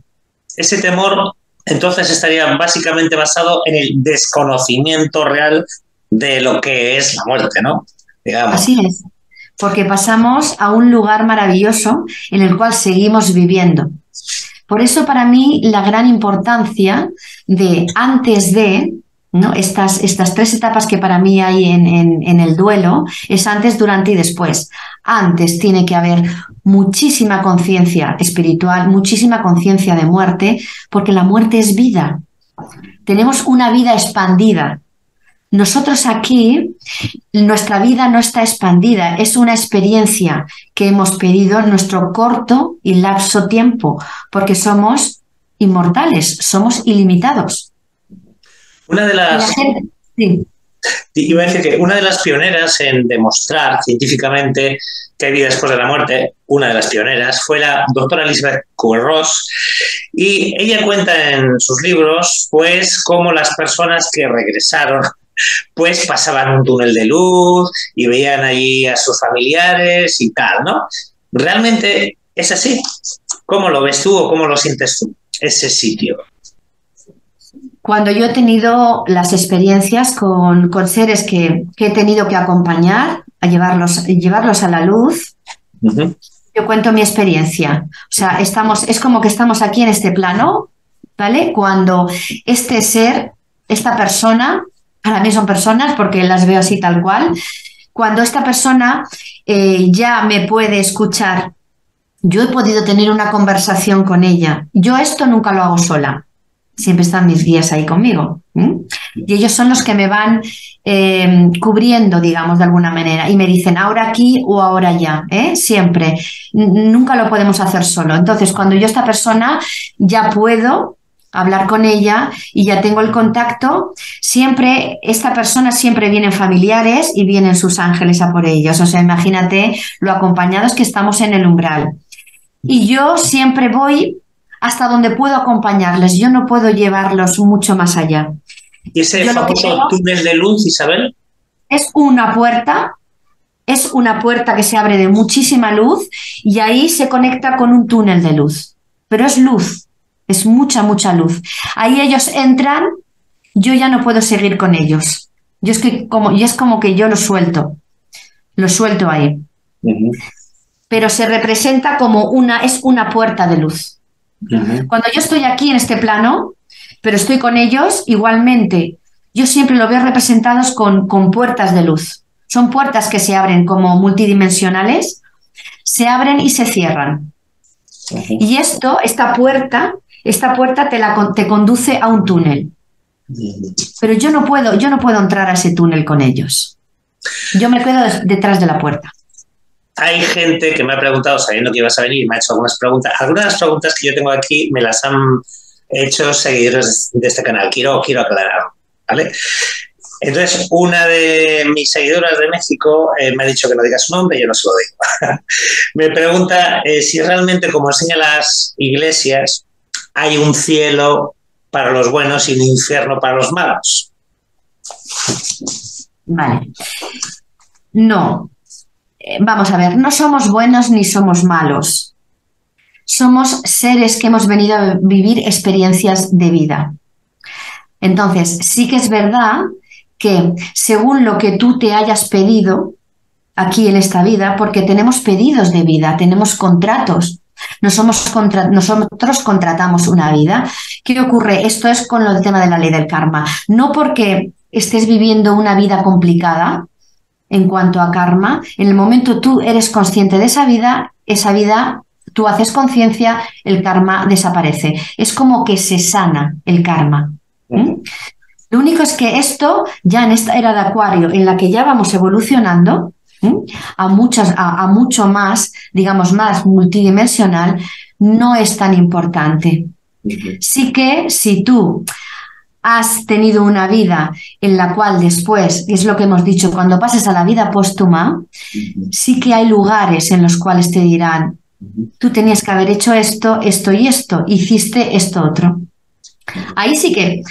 Ese temor entonces estaría básicamente basado en el desconocimiento real de lo que es la muerte, ¿no? Así es, porque pasamos a un lugar maravilloso en el cual seguimos viviendo. Por eso para mí la gran importancia de antes de, ¿no? Estas, estas tres etapas que para mí hay en, en, el duelo es antes, durante y después. Antes tiene que haber muchísima conciencia espiritual, muchísima conciencia de muerte, porque la muerte es vida. Tenemos una vida expandida, nosotros aquí, nuestra vida no está expandida, es una experiencia que hemos pedido en nuestro corto y lapso tiempo, porque somos inmortales, somos ilimitados. Una de las... Iba a decir que una de las pioneras en demostrar científicamente que hay vida después de la muerte, una de las pioneras, fue la doctora Elizabeth Kubler-Ross, y ella cuenta en sus libros, pues, cómo las personas que regresaron pues pasaban un túnel de luz y veían ahí a sus familiares y tal, ¿no? Realmente es así. ¿Cómo lo ves tú o cómo lo sientes tú, ese sitio? Cuando yo he tenido las experiencias con, con seres que, he tenido que acompañar, a llevarlos, llevarlos a la luz, yo cuento mi experiencia. O sea, estamos, es como que estamos aquí en este plano, ¿vale? Cuando este ser, esta persona, para mí son personas porque las veo así tal cual. Cuando esta persona eh, ya me puede escuchar, yo he podido tener una conversación con ella. Yo esto nunca lo hago sola. Siempre están mis guías ahí conmigo. Y ellos son los que me van eh, cubriendo, digamos, de alguna manera. Y me dicen, ahora aquí o ahora ya. ¿eh? Siempre. nunca lo podemos hacer solo. Entonces, cuando yo esta persona ya puedo hablar con ella y ya tengo el contacto, siempre, esta persona siempre vienen familiares y vienen sus ángeles a por ellos. O sea, imagínate lo acompañados que estamos en el umbral. Y yo siempre voy hasta donde puedo acompañarles, yo no puedo llevarlos mucho más allá. ¿Y ese famoso túnel de luz, Isabel? Es una puerta, es una puerta que se abre de muchísima luz y ahí se conecta con un túnel de luz. Pero es luz, es mucha, mucha luz. Ahí ellos entran, yo ya no puedo seguir con ellos. Yo es que como, y es como que yo lo suelto, lo suelto ahí. Pero se representa como una, es una puerta de luz. Cuando yo estoy aquí en este plano, pero estoy con ellos, igualmente, yo siempre lo veo representados con, con puertas de luz. Son puertas que se abren como multidimensionales, se abren y se cierran. Y esto, esta puerta, esta puerta te, la, te conduce a un túnel. Pero yo no puedo, yo no puedo entrar a ese túnel con ellos. Yo me quedo detrás de la puerta. Hay gente que me ha preguntado, sabiendo que ibas a venir, me ha hecho algunas preguntas. Algunas de las preguntas que yo tengo aquí me las han hecho seguidores de este canal. Quiero, quiero aclararlo, ¿vale? Entonces, una de mis seguidoras de México eh, me ha dicho que no diga su nombre, yo no se lo digo. me pregunta eh, si realmente, como enseñan las iglesias, hay un cielo para los buenos y un infierno para los malos. Vale. No. Eh, vamos a ver, no somos buenos ni somos malos. Somos seres que hemos venido a vivir experiencias de vida. Entonces, sí que es verdad que según lo que tú te hayas pedido aquí en esta vida, porque tenemos pedidos de vida, tenemos contratos, somos nosotros contratamos una vida. ¿Qué ocurre? Esto es con el tema de la ley del karma. No porque estés viviendo una vida complicada en cuanto a karma, en el momento tú eres consciente de esa vida, esa vida tú haces conciencia, el karma desaparece. Es como que se sana el karma. Lo único es que esto, ya en esta era de Acuario, en la que ya vamos evolucionando a, muchas, a, mucho más, digamos, más multidimensional, no es tan importante. Sí que si tú has tenido una vida en la cual después, es lo que hemos dicho, cuando pases a la vida póstuma, sí que hay lugares en los cuales te dirán, tú tenías que haber hecho esto, esto y esto, hiciste esto otro. Ahí sí que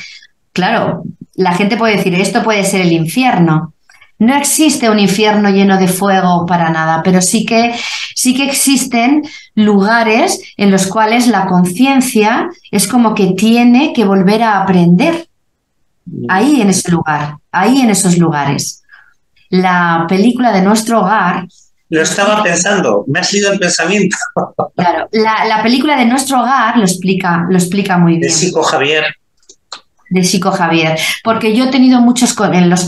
Claro, la gente puede decir, esto puede ser el infierno. No existe un infierno lleno de fuego para nada, pero sí que, sí que existen lugares en los cuales la conciencia es como que tiene que volver a aprender. Ahí en ese lugar, ahí en esos lugares. La película de nuestro hogar lo estaba pensando, me ha sido el pensamiento. Claro, la, película de nuestro hogar lo explica, lo explica muy bien. Psico Javier de Psico Javier, porque yo he tenido muchos en los,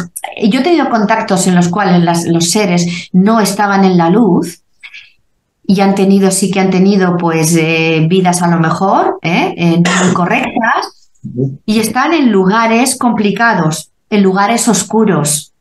yo he tenido contactos en los cuales los seres no estaban en la luz y han tenido, sí que han tenido pues eh, vidas a lo mejor ¿eh? eh, no incorrectas y están en lugares complicados, en lugares oscuros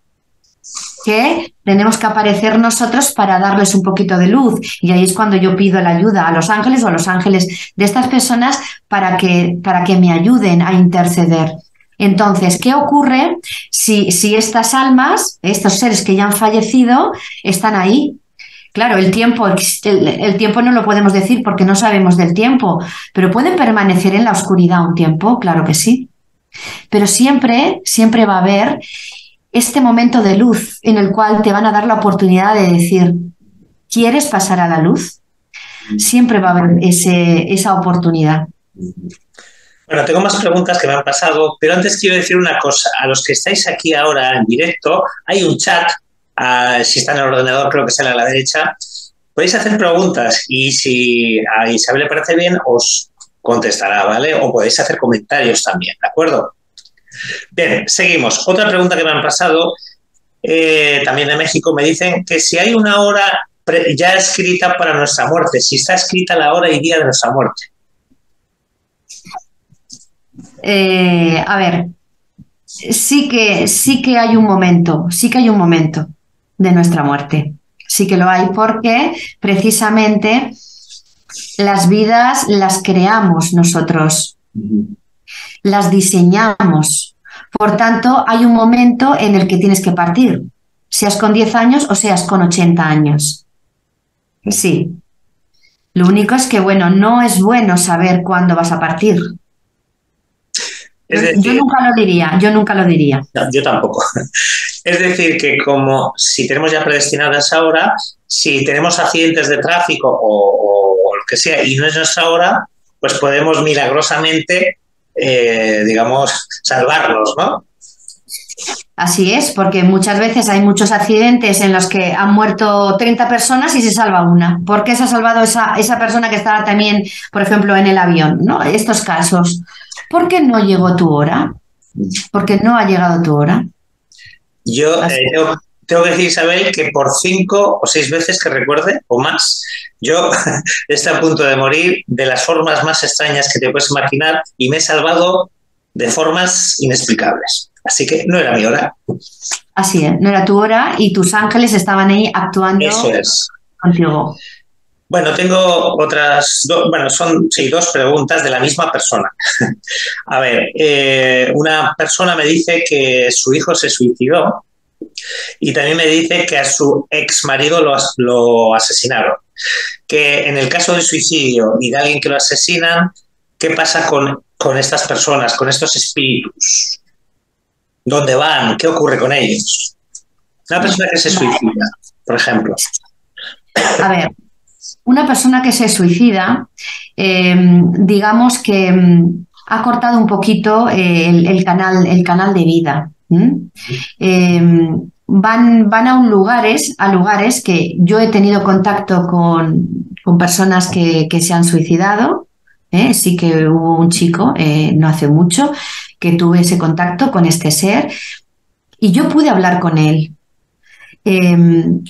que tenemos que aparecer nosotros para darles un poquito de luz. Y ahí es cuando yo pido la ayuda a los ángeles o a los ángeles de estas personas para que, para que me ayuden a interceder. Entonces, ¿qué ocurre si, si estas almas, estos seres que ya han fallecido, están ahí? Claro, el tiempo, el, tiempo no lo podemos decir porque no sabemos del tiempo, pero pueden permanecer en la oscuridad un tiempo, claro que sí. Pero siempre, siempre va a haber este momento de luz en el cual te van a dar la oportunidad de decir, ¿quieres pasar a la luz? Siempre va a haber ese, esa oportunidad. Bueno, tengo más preguntas que me han pasado, pero antes quiero decir una cosa. A los que estáis aquí ahora en directo, hay un chat, ah, si está en el ordenador creo que sale a la derecha. Podéis hacer preguntas y si a Isabel le parece bien, os contestará, ¿vale? O podéis hacer comentarios también, ¿de acuerdo? Bien, seguimos. Otra pregunta que me han pasado, eh, también de México, me dicen que si hay una hora ya escrita para nuestra muerte, si está escrita la hora y día de nuestra muerte. Eh, a ver, sí que, sí que hay un momento, sí que hay un momento de nuestra muerte. Sí que lo hay porque precisamente las vidas las creamos nosotros las diseñamos. Por tanto, hay un momento en el que tienes que partir, seas con 10 años o seas con 80 años. Sí. Lo único es que, bueno, no es bueno saber cuándo vas a partir. yo nunca lo diría, yo nunca lo diría. yo tampoco. Es decir, que como si tenemos ya predestinadas ahora, si tenemos accidentes de tráfico o, o, lo que sea y no es nuestra hora, pues podemos milagrosamente eh, digamos, salvarlos, ¿no? Así es, porque muchas veces hay muchos accidentes en los que han muerto 30 personas y se salva una. ¿Por qué se ha salvado esa, esa persona que estaba también, por ejemplo, en el avión? ¿no? Estos casos. ¿Por qué no llegó tu hora? Porque no ha llegado tu hora. Yo, eh, tengo que decir, Isabel, que por cinco o seis veces que recuerde, o más, yo estoy a punto de morir de las formas más extrañas que te puedes imaginar y me he salvado de formas inexplicables. Así que no era mi hora. Así es, no era tu hora y tus ángeles estaban ahí actuando. Eso es. contigo. Bueno, tengo otras, bueno, son sí, dos preguntas de la misma persona. A ver, eh, una persona me dice que su hijo se suicidó y también me dice que a su ex marido lo, lo asesinaron. Que en el caso de suicidio y de alguien que lo asesinan, ¿qué pasa con, con estas personas, con estos espíritus? ¿Dónde van? ¿Qué ocurre con ellos? Una persona que se suicida, por ejemplo. A ver, una persona que se suicida, eh, digamos que mm, ha cortado un poquito eh, el, canal, el canal de vida. Eh, van, van a un lugares, a lugares que yo he tenido contacto con, con personas que, que, se han suicidado. Sí que hubo un chico, no hace mucho, que tuve ese contacto con este ser y yo pude hablar con él.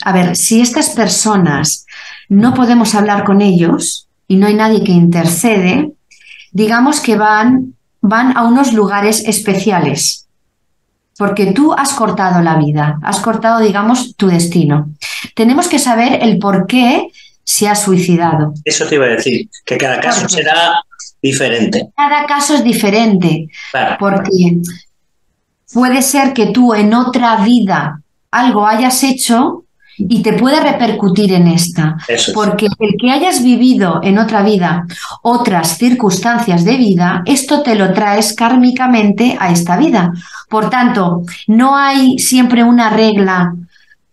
a ver, si estas personas no podemos hablar con ellos y no hay nadie que intercede, digamos que van, van a unos lugares especiales, porque tú has cortado la vida, has cortado, digamos, tu destino. Tenemos que saber el por qué se ha suicidado. Eso te iba a decir, que cada caso será diferente. Cada caso es diferente, porque puede ser que tú en otra vida algo hayas hecho y te puede repercutir en esta. Porque el que hayas vivido en otra vida otras circunstancias de vida, esto te lo traes kármicamente a esta vida. Por tanto, no hay siempre una regla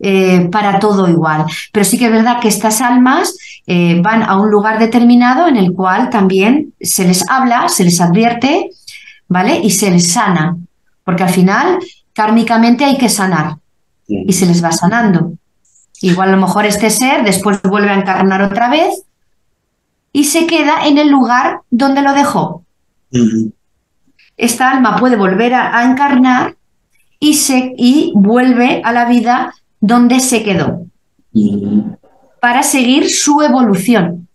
eh, para todo igual. Pero sí que es verdad que estas almas eh, van a un lugar determinado en el cual también se les habla, se les advierte, ¿vale? Y se les sana. Porque al final, kármicamente hay que sanar. Y se les va sanando. Igual a lo mejor este ser después vuelve a encarnar otra vez y se queda en el lugar donde lo dejó. Esta alma puede volver a, encarnar y, se, y vuelve a la vida donde se quedó para seguir su evolución.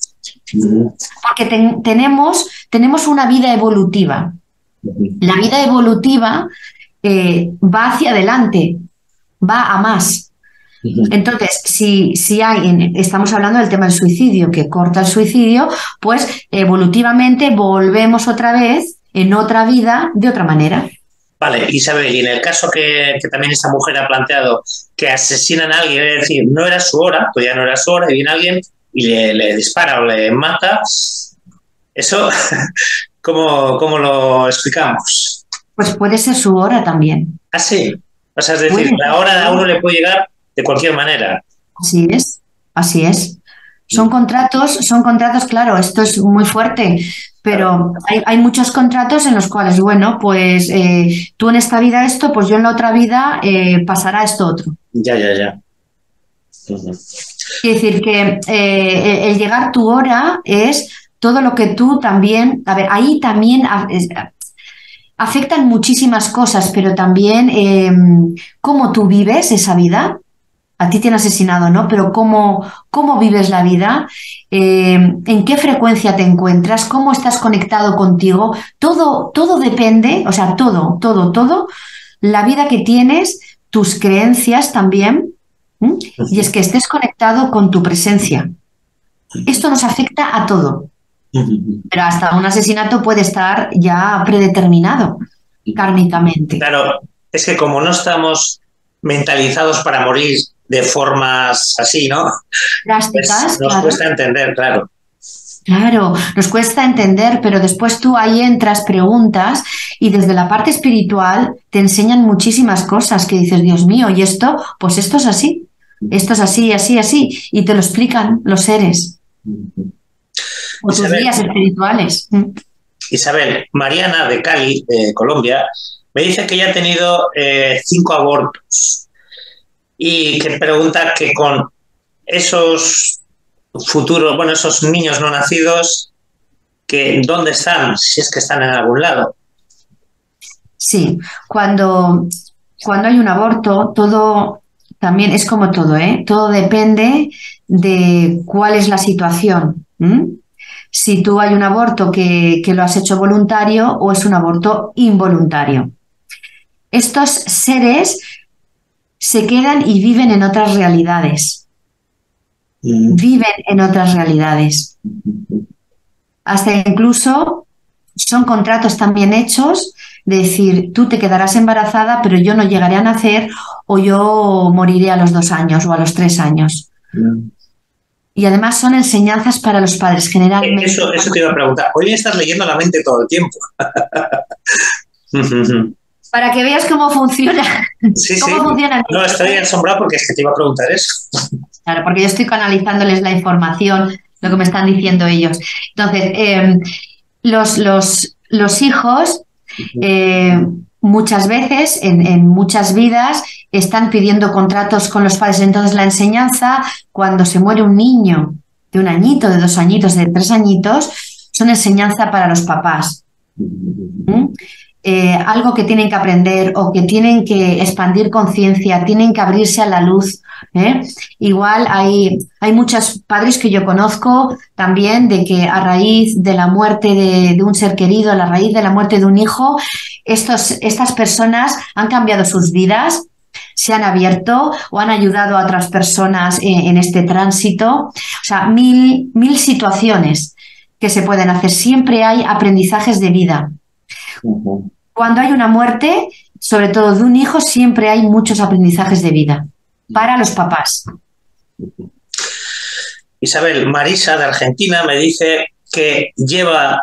Porque tenemos, tenemos una vida evolutiva. La vida evolutiva eh, va hacia adelante, va a más. Entonces, si, si hay, estamos hablando del tema del suicidio, que corta el suicidio, pues evolutivamente volvemos otra vez en otra vida de otra manera. Vale, Isabel, y en el caso que, también esta mujer ha planteado, que asesinan a alguien, es decir, no era su hora, todavía no era su hora, y viene alguien y le, dispara o le mata, ¿eso cómo, cómo lo explicamos? Pues puede ser su hora también. Ah, sí. O sea, es decir, la hora a uno le puede llegar de cualquier manera. Así es, así es. Son contratos, son contratos, claro, esto es muy fuerte, pero hay, muchos contratos en los cuales, bueno, pues eh, tú en esta vida esto, pues yo en la otra vida eh, pasará esto otro. Ya, ya, ya. Es decir, que eh, el llegar tu hora es todo lo que tú también, a ver, ahí también afectan muchísimas cosas, pero también em, cómo tú vives esa vida a ti te han asesinado, ¿no? Pero cómo, cómo vives la vida, eh, en qué frecuencia te encuentras, cómo estás conectado contigo, todo, todo depende, o sea, todo, todo, todo, la vida que tienes, tus creencias también, y es que estés conectado con tu presencia. Esto nos afecta a todo, pero hasta un asesinato puede estar ya predeterminado kármicamente. Claro, es que como no estamos mentalizados para morir de formas así, ¿no? Drásticas. Pues nos cuesta entender, claro. Claro, nos cuesta entender, pero después tú ahí entras, preguntas y desde la parte espiritual te enseñan muchísimas cosas que dices, Dios mío, y esto, pues esto es así, esto es así, así, así, y te lo explican los seres. O tus guías espirituales. Mm. Isabel, Mariana de Cali, de Colombia, me dice que ya ha tenido eh, cinco abortos y que pregunta que con esos futuros, bueno, esos niños no nacidos, que dónde están, si es que están en algún lado. Sí, cuando, cuando hay un aborto, todo también es como todo, ¿eh? Todo depende de cuál es la situación. Si tú hay un aborto que, que lo has hecho voluntario o es un aborto involuntario. Estos seres se quedan y viven en otras realidades. mm. viven en otras realidades. Hasta incluso son contratos también hechos de decir, tú te quedarás embarazada, pero yo no llegaré a nacer o yo moriré a los dos años o a los tres años. Mm. Y además son enseñanzas para los padres generalmente. Eso, eso te iba a preguntar. Hoy me estás leyendo la mente todo el tiempo. para que veas cómo funciona. Sí, sí. no, estoy asombrado porque es que te iba a preguntar eso. Claro, porque yo estoy canalizándoles la información, lo que me están diciendo ellos. Entonces, em, los, los, los, hijos eh, muchas veces, en, en, muchas vidas, están pidiendo contratos con los padres. Entonces, la enseñanza, cuando se muere un niño de un añito, de dos añitos, de tres añitos, son enseñanza para los papás. ¿Mm? Eh, algo que tienen que aprender o que tienen que expandir conciencia, tienen que abrirse a la luz. ¿eh? Igual hay, hay muchos padres que yo conozco también de que a raíz de la muerte de, un ser querido, a la raíz de la muerte de un hijo, estos, estas personas han cambiado sus vidas, se han abierto o han ayudado a otras personas en, este tránsito. O sea, mil, mil situaciones que se pueden hacer. Siempre hay aprendizajes de vida. Cuando hay una muerte, sobre todo de un hijo, siempre hay muchos aprendizajes de vida para los papás. Isabel, Marisa de Argentina me dice que lleva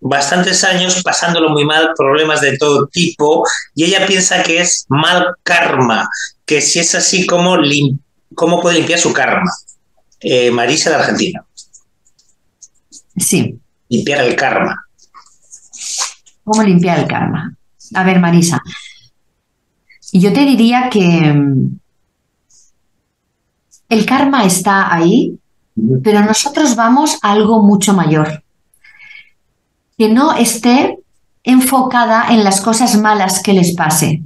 bastantes años pasándolo muy mal, problemas de todo tipo, y ella piensa que es mal karma, que si es así, ¿cómo, cómo puede limpiar su karma? Eh, Marisa de Argentina. Sí. Limpiar el karma. ¿Cómo limpiar el karma? A ver, Marisa, yo te diría que mm, el karma está ahí, pero nosotros vamos a algo mucho mayor. Que no esté enfocada en las cosas malas que les pase.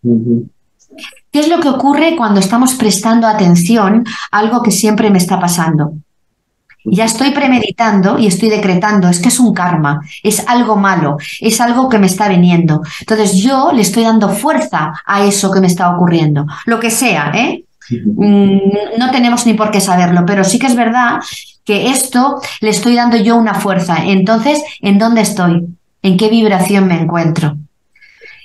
¿Qué es lo que ocurre cuando estamos prestando atención a algo que siempre me está pasando? Ya estoy premeditando y estoy decretando, es que es un karma, es algo malo, es algo que me está viniendo. Entonces yo le estoy dando fuerza a eso que me está ocurriendo, lo que sea, ¿eh? Mm, no tenemos ni por qué saberlo, pero sí que es verdad que esto le estoy dando yo una fuerza. Entonces, ¿en dónde estoy? ¿En qué vibración me encuentro?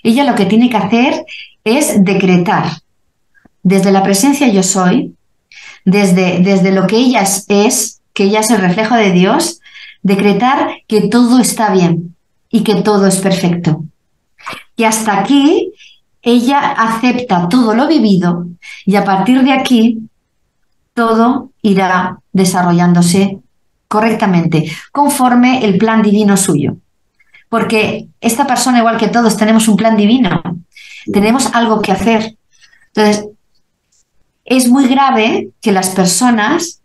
Ella lo que tiene que hacer es decretar desde la presencia yo soy, desde, desde lo que ella es que ella es el reflejo de Dios, decretar que todo está bien y que todo es perfecto. Que hasta aquí ella acepta todo lo vivido y a partir de aquí todo irá desarrollándose correctamente, conforme el plan divino suyo. Porque esta persona, igual que todos, tenemos un plan divino, tenemos algo que hacer. Entonces, es muy grave que las personas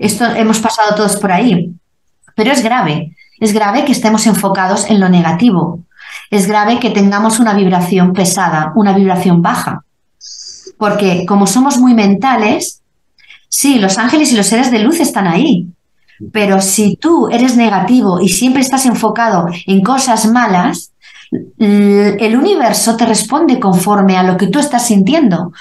esto hemos pasado todos por ahí. Pero es grave. Es grave que estemos enfocados en lo negativo. Es grave que tengamos una vibración pesada, una vibración baja. Porque como somos muy mentales, sí, los ángeles y los seres de luz están ahí. Pero si tú eres negativo y siempre estás enfocado en cosas malas, el universo te responde conforme a lo que tú estás sintiendo.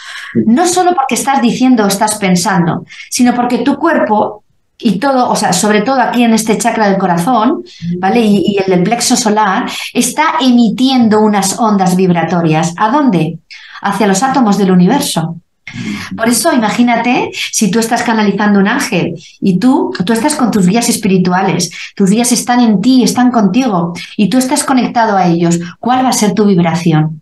No solo porque estás diciendo o estás pensando, sino porque tu cuerpo y todo, o sea, sobre todo aquí en este chakra del corazón, ¿vale? Y, y, el del plexo solar, está emitiendo unas ondas vibratorias. ¿A dónde? Hacia los átomos del universo. Por eso imagínate si tú estás canalizando un ángel y tú, tú estás con tus guías espirituales, tus guías están en ti, están contigo y tú estás conectado a ellos, ¿cuál va a ser tu vibración?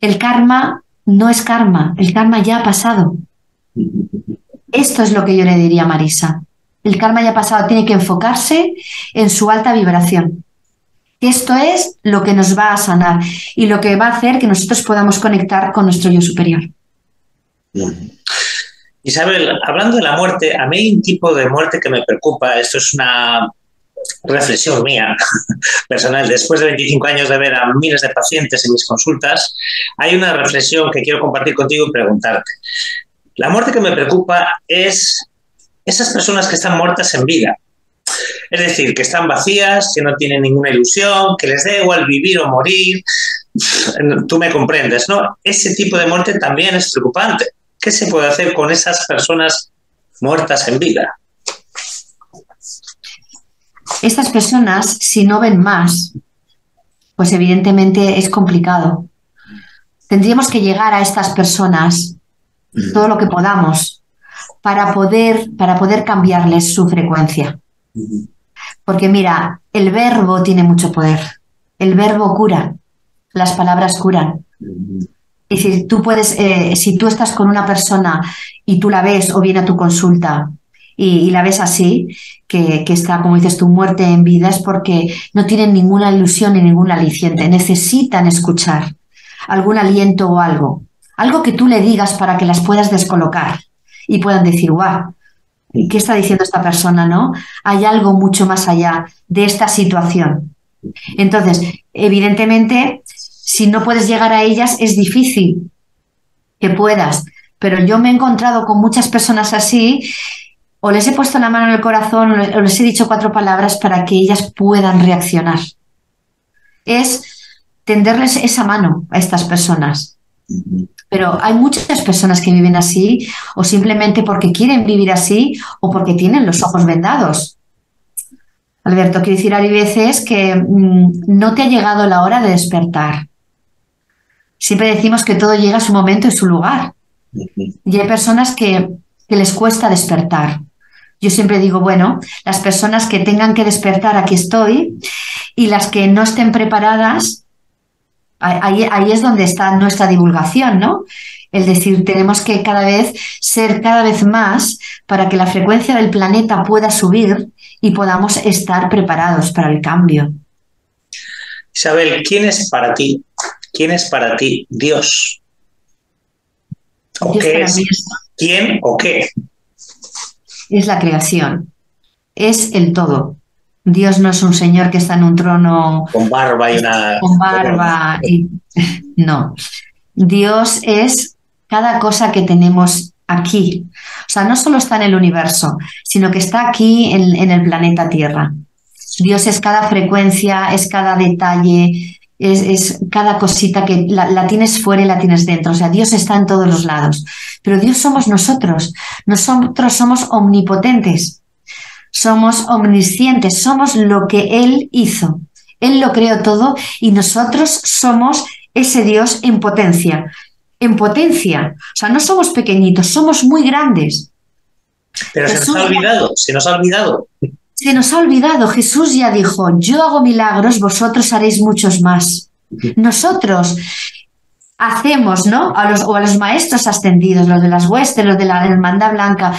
El karma no es karma, el karma ya ha pasado. Esto es lo que yo le diría a Marisa. El karma ya ha pasado, tiene que enfocarse en su alta vibración. Esto es lo que nos va a sanar y lo que va a hacer que nosotros podamos conectar con nuestro yo superior. Isabel, hablando de la muerte, a mí hay un tipo de muerte que me preocupa. Esto es una reflexión mía personal. Después de 25 años de ver a miles de pacientes en mis consultas, hay una reflexión que quiero compartir contigo y preguntarte. La muerte que me preocupa es esas personas que están muertas en vida, es decir, que están vacías, que no tienen ninguna ilusión, que les da igual vivir o morir. Tú me comprendes, ¿no? Ese tipo de muerte también es preocupante. ¿Qué se puede hacer con esas personas muertas en vida? Estas personas, si no ven más, pues evidentemente es complicado. Tendríamos que llegar a estas personas todo lo que podamos para poder, para poder cambiarles su frecuencia. Porque mira, el verbo tiene mucho poder. El verbo cura. Las palabras curan. Y si tú puedes, eh, si tú estás con una persona y tú la ves o viene a tu consulta y, la ves así, que, que, está, como dices tu muerte en vida, es porque no tienen ninguna ilusión ni ningún aliciente. Necesitan escuchar algún aliento o algo. Algo que tú le digas para que las puedas descolocar y puedan decir, guau, ¿qué está diciendo esta persona? ¿No? Hay algo mucho más allá de esta situación. Entonces, evidentemente, si no puedes llegar a ellas, es difícil que puedas. Pero yo me he encontrado con muchas personas así, o les he puesto la mano en el corazón, o les he dicho cuatro palabras para que ellas puedan reaccionar. Es tenderles esa mano a estas personas. Pero hay muchas personas que viven así, o simplemente porque quieren vivir así, o porque tienen los ojos vendados. Alberto, quiero decir, hay veces que mm, no te ha llegado la hora de despertar. Siempre decimos que todo llega a su momento y su lugar. Y hay personas que, les cuesta despertar. Yo siempre digo, bueno, las personas que tengan que despertar, aquí estoy, y las que no estén preparadas, ahí, ahí, es donde está nuestra divulgación, ¿no? El decir, tenemos que cada vez ser cada vez más para que la frecuencia del planeta pueda subir y podamos estar preparados para el cambio. Isabel, ¿quién es para ti ¿Quién es para ti Dios? ¿O qué es? ¿Quién o qué? Es la creación, es el todo. Dios no es un señor que está en un trono con barba y una con barba y no. Dios es cada cosa que tenemos aquí. O sea, no solo está en el universo, sino que está aquí en, en el planeta Tierra. Dios es cada frecuencia, es cada detalle, es, cada cosita que la, tienes fuera y la tienes dentro. O sea, Dios está en todos los lados. Pero Dios somos nosotros. Nosotros somos omnipotentes. Somos omniscientes. Somos lo que Él hizo. Él lo creó todo y nosotros somos ese Dios en potencia. En potencia. O sea, no somos pequeñitos, somos muy grandes. Pero se nos ha olvidado, se nos ha olvidado se nos ha olvidado, Jesús ya dijo, yo hago milagros, vosotros haréis muchos más. Nosotros hacemos, ¿no? A los, o a los maestros ascendidos, los de las huestes, los de la hermandad blanca,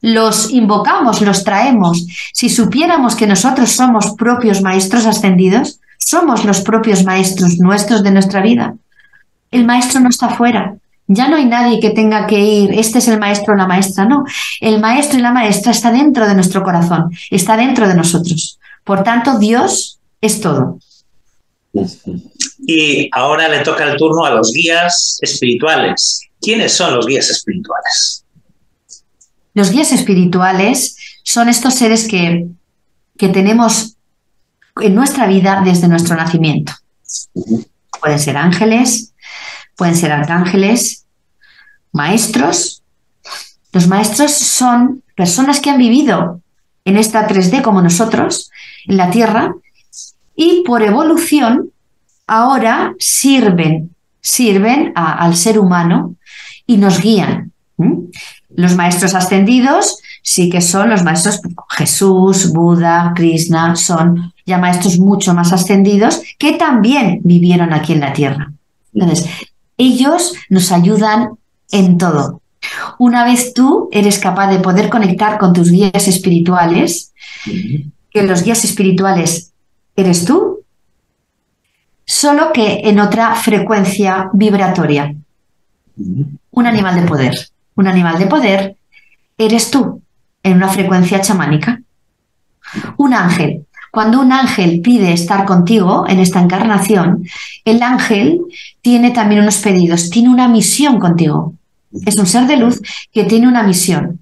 los invocamos, los traemos. Si supiéramos que nosotros somos propios maestros ascendidos, somos los propios maestros nuestros de nuestra vida. El maestro no está fuera, ya no hay nadie que tenga que ir, este es el maestro o la maestra, no. El maestro y la maestra está dentro de nuestro corazón, está dentro de nosotros. Por tanto, Dios es todo. Y ahora le toca el turno a los guías espirituales. ¿Quiénes son los guías espirituales? Los guías espirituales son estos seres que, que tenemos en nuestra vida desde nuestro nacimiento. Pueden ser ángeles, pueden ser arcángeles, maestros. Los maestros son personas que han vivido en esta 3D como nosotros, en la Tierra, y por evolución ahora sirven, sirven al ser humano y nos guían. Los maestros ascendidos sí que son los maestros Jesús, Buda, Krishna, son ya maestros mucho más ascendidos que también vivieron aquí en la Tierra. Entonces, ellos nos ayudan en todo. Una vez tú eres capaz de poder conectar con tus guías espirituales, que los guías espirituales eres tú, solo que en otra frecuencia vibratoria. Un animal de poder. Un animal de poder eres tú en una frecuencia chamánica. Un ángel cuando un ángel pide estar contigo en esta encarnación, el ángel tiene también unos pedidos, tiene una misión contigo. Es un ser de luz que tiene una misión.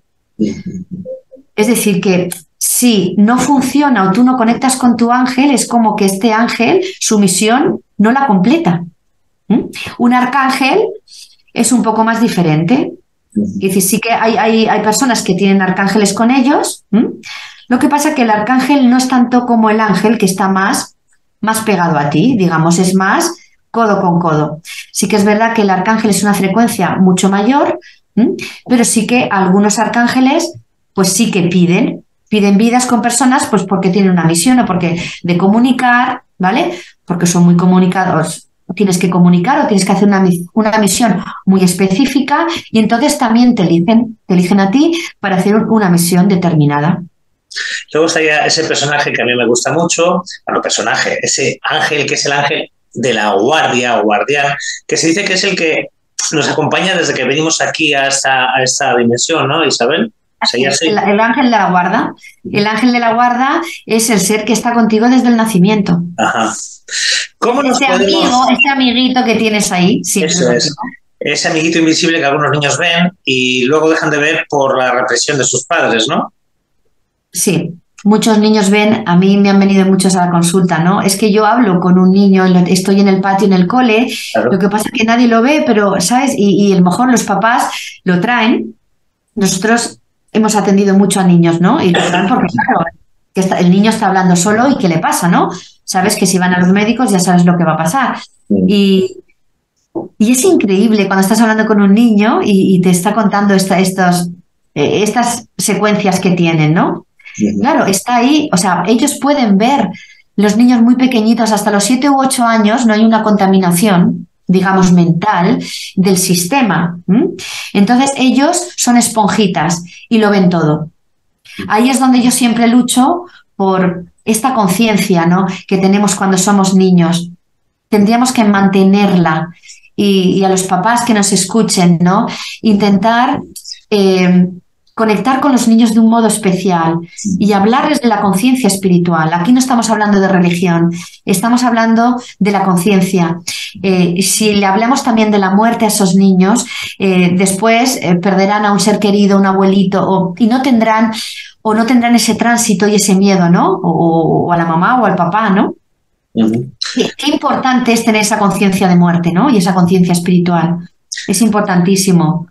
Es decir, que si no funciona o tú no conectas con tu ángel, es como que este ángel, su misión, no la completa. ¿Mm? Un arcángel es un poco más diferente. Es sí que hay, hay, hay personas que tienen arcángeles con ellos. Lo que pasa es que el arcángel no es tanto como el ángel, que está más, más pegado a ti, digamos, es más codo con codo. Sí que es verdad que el arcángel es una frecuencia mucho mayor, pero sí que algunos arcángeles, pues sí que piden, piden vidas con personas, pues porque tienen una misión o porque de comunicar, ¿vale? Porque son muy comunicados, tienes que comunicar o tienes que hacer una, una, misión muy específica y entonces también te eligen, te eligen a ti para hacer una misión determinada. Luego estaría ese personaje que a mí me gusta mucho, bueno, personaje, ese ángel que es el ángel de la guardia o guardián, que se dice que es el que nos acompaña desde que venimos aquí a esta, a esta dimensión, ¿no, Isabel? el, el, ángel de la guarda. El ángel de la guarda es el ser que está contigo desde el nacimiento. Ajá. ¿Cómo ese amigo, ese amiguito que tienes ahí. Eso es. Ese amiguito invisible que algunos niños ven y luego dejan de ver por la represión de sus padres, ¿no? Sí, muchos niños ven, a mí me han venido muchos a la consulta, ¿no? Es que yo hablo con un niño, estoy en el patio, en el cole, lo que pasa es que nadie lo ve, pero, ¿sabes? Y, y a lo mejor los papás lo traen. Nosotros hemos atendido mucho a niños, ¿no? Y lo traen porque, claro, que el niño está hablando solo y qué le pasa, ¿no? Sabes que si van a los médicos ya sabes lo que va a pasar. Y, y es increíble cuando estás hablando con un niño y, te está contando esta, estos, eh, estas secuencias que tienen, ¿no? Claro, está ahí, o sea, ellos pueden ver los niños muy pequeñitos, hasta los 7 u 8 años no hay una contaminación, digamos, mental del sistema. Entonces ellos son esponjitas y lo ven todo. Ahí es donde yo siempre lucho por esta conciencia ¿no? que tenemos cuando somos niños. Tendríamos que mantenerla y, a los papás que nos escuchen, ¿no? Intentar eh, conectar con los niños de un modo especial y hablarles de la conciencia espiritual. Aquí no estamos hablando de religión, estamos hablando de la conciencia. Eh, si le hablamos también de la muerte a esos niños, eh, después perderán a un ser querido, un abuelito, y no tendrán o no tendrán ese tránsito y ese miedo, ¿no? O, a la mamá o al papá, ¿no? Qué importante es tener esa conciencia de muerte, ¿no? Y esa conciencia espiritual. Es importantísimo.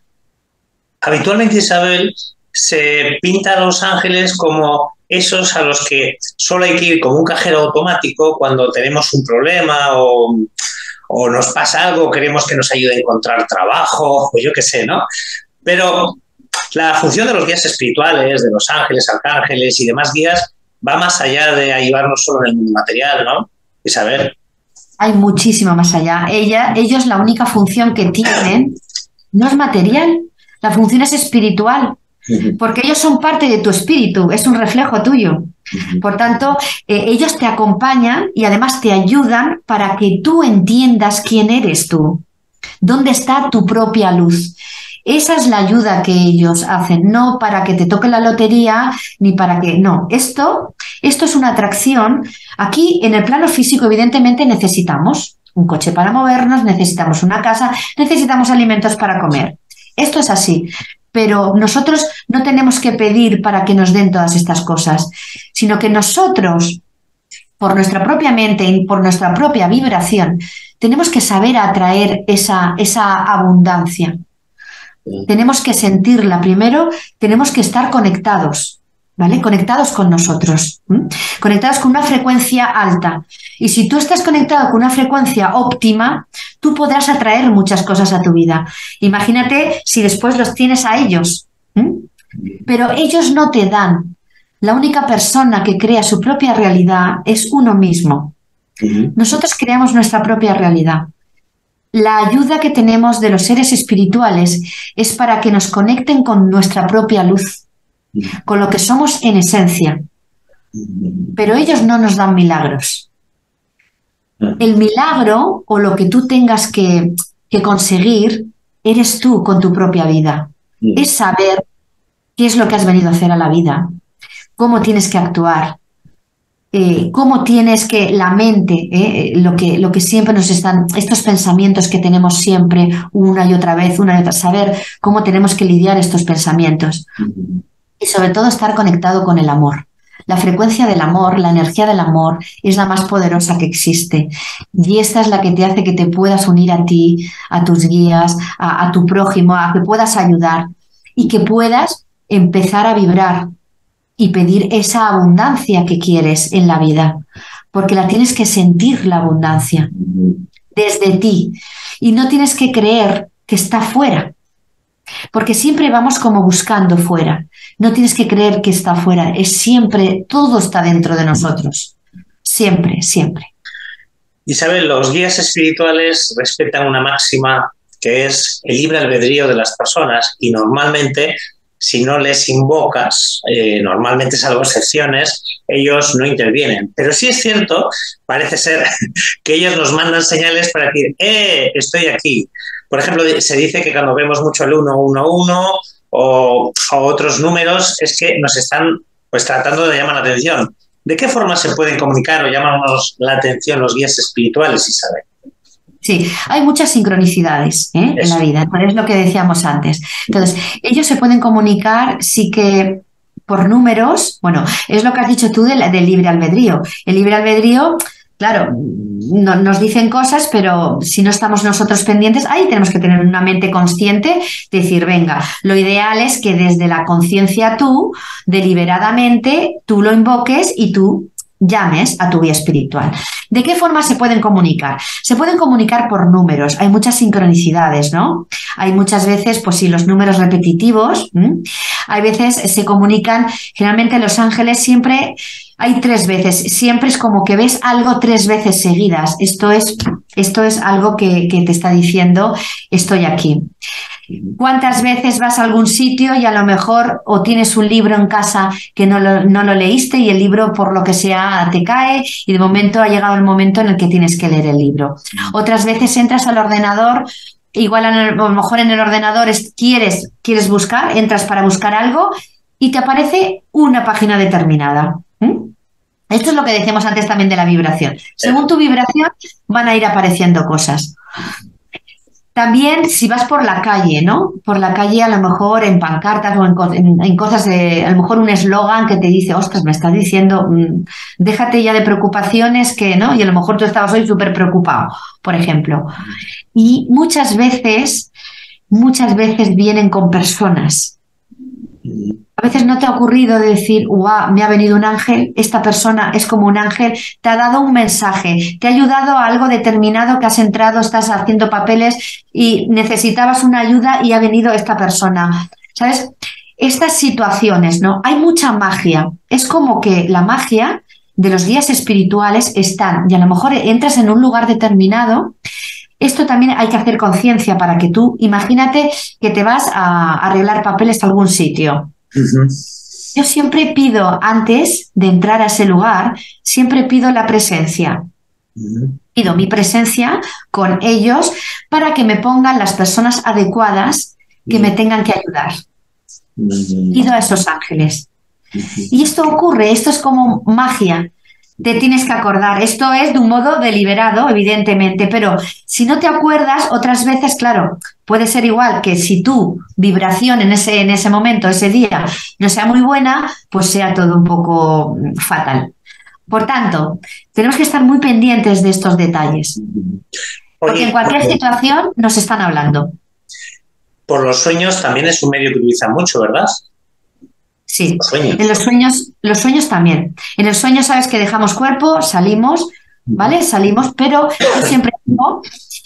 Habitualmente, Isabel, se pinta a los ángeles como esos a los que solo hay que ir como un cajero automático cuando tenemos un problema o, nos pasa algo, queremos que nos ayude a encontrar trabajo, o yo qué sé, ¿no? Pero la función de los guías espirituales, de los ángeles, arcángeles y demás guías, va más allá de ayudarnos solo en el mundo material, ¿no? Y saber. Hay muchísimo más allá. Ella, ellos la única función que tienen no es material, la función es espiritual porque ellos son parte de tu espíritu, es un reflejo tuyo. Por tanto, eh, ellos te acompañan y además te ayudan para que tú entiendas quién eres tú, dónde está tu propia luz. Esa es la ayuda que ellos hacen, no para que te toque la lotería ni para que no. Esto, esto es una atracción. Aquí en el plano físico, evidentemente, necesitamos un coche para movernos, necesitamos una casa, necesitamos alimentos para comer. Esto es así pero nosotros no tenemos que pedir para que nos den todas estas cosas, sino que nosotros, por nuestra propia mente y por nuestra propia vibración, tenemos que saber atraer esa, esa abundancia. Tenemos que sentirla primero, tenemos que estar conectados. ¿vale? Conectados con nosotros, conectados con una frecuencia alta. Y si tú estás conectado con una frecuencia óptima, tú podrás atraer muchas cosas a tu vida. Imagínate si después los tienes a ellos, pero ellos no te dan. La única persona que crea su propia realidad es uno mismo. Nosotros creamos nuestra propia realidad. La ayuda que tenemos de los seres espirituales es para que nos conecten con nuestra propia luz con lo que somos en esencia. Pero ellos no nos dan milagros. El milagro o lo que tú tengas que, conseguir eres tú con tu propia vida. Es saber qué es lo que has venido a hacer a la vida, cómo tienes que actuar, eh, cómo tienes que la mente, eh, lo, que, lo que siempre nos están, estos pensamientos que tenemos siempre una y otra vez, una y otra, saber cómo tenemos que lidiar estos pensamientos y sobre todo estar conectado con el amor. La frecuencia del amor, la energía del amor es la más poderosa que existe y esta es la que te hace que te puedas unir a ti, a tus guías, a, tu prójimo, a que puedas ayudar. y que puedas empezar a vibrar y pedir esa abundancia que quieres en la vida, porque la tienes que sentir la abundancia desde ti y no tienes que creer que está fuera, porque siempre vamos como buscando fuera. No tienes que creer que está fuera, es siempre, todo está dentro de nosotros, siempre, siempre. Isabel, los guías espirituales respetan una máxima que es el libre albedrío de las personas y normalmente si no les invocas, eh, normalmente salvo excepciones, ellos no intervienen. Pero sí es cierto, parece ser que ellos nos mandan señales para decir, ¡eh, estoy aquí! Por ejemplo, se dice que cuando vemos mucho el 111 o, o otros números, es que nos están pues tratando de llamar la atención. ¿De qué forma se pueden comunicar o llamarnos la atención los guías espirituales, Isabel? Sí, hay muchas sincronicidades ¿eh? en la vida, es lo que decíamos antes. Entonces, ellos se pueden comunicar, sí que por números, bueno, es lo que has dicho tú del, libre albedrío. El libre albedrío, claro, nos dicen cosas, pero si no estamos nosotros pendientes, ahí tenemos que tener una mente consciente, decir, venga, lo ideal es que desde la conciencia tú, deliberadamente, tú lo invoques y tú llames a tu guía espiritual. ¿De qué forma se pueden comunicar? Se pueden comunicar por números, hay muchas sincronicidades, ¿no? Hay muchas veces, pues sí, los números repetitivos, hay veces se comunican, generalmente los ángeles siempre hay tres veces, siempre es como que ves algo tres veces seguidas, esto es, esto es algo que, que te está diciendo, estoy aquí. ¿Cuántas veces vas a algún sitio y a lo mejor o tienes un libro en casa que no lo, no lo, leíste y el libro por lo que sea te cae y de momento ha llegado el momento en el que tienes que leer el libro? Otras veces entras al ordenador, igual a lo mejor en el ordenador quieres, quieres buscar, entras para buscar algo y te aparece una página determinada. Esto es lo que decíamos antes también de la vibración. Según tu vibración van a ir apareciendo cosas. También si vas por la calle, ¿no? Por la calle a lo mejor en pancartas o en, cosas de, a lo mejor un eslogan que te dice, ostras, me estás diciendo, mm, déjate ya de preocupaciones que, ¿no? Y a lo mejor tú estabas hoy súper preocupado, por ejemplo. Y muchas veces, muchas veces vienen con personas. A veces no te ha ocurrido decir, ¡guau! Me ha venido un ángel, esta persona es como un ángel, te ha dado un mensaje, te ha ayudado a algo determinado que has entrado, estás haciendo papeles y necesitabas una ayuda y ha venido esta persona. ¿Sabes? Estas situaciones, ¿no? Hay mucha magia. Es como que la magia de los guías espirituales están, y a lo mejor entras en un lugar determinado esto también hay que hacer conciencia para que tú, imagínate que te vas a arreglar papeles a algún sitio yo siempre pido, antes de entrar a ese lugar, siempre pido la presencia. Pido mi presencia con ellos para que me pongan las personas adecuadas que me tengan que ayudar. Pido a esos ángeles. Y esto ocurre, esto es como magia te tienes que acordar. Esto es de un modo deliberado, evidentemente, pero si no te acuerdas, otras veces, claro, puede ser igual que si tu vibración en ese, en ese momento, ese día, no sea muy buena, pues sea todo un poco fatal. Por tanto, tenemos que estar muy pendientes de estos detalles. porque en cualquier situación nos están hablando. Por los sueños también es un medio que utilizan mucho, ¿verdad? Sí, en los sueños, los sueños también. En el sueño sabes que dejamos cuerpo, salimos, ¿vale? Salimos, pero yo siempre digo,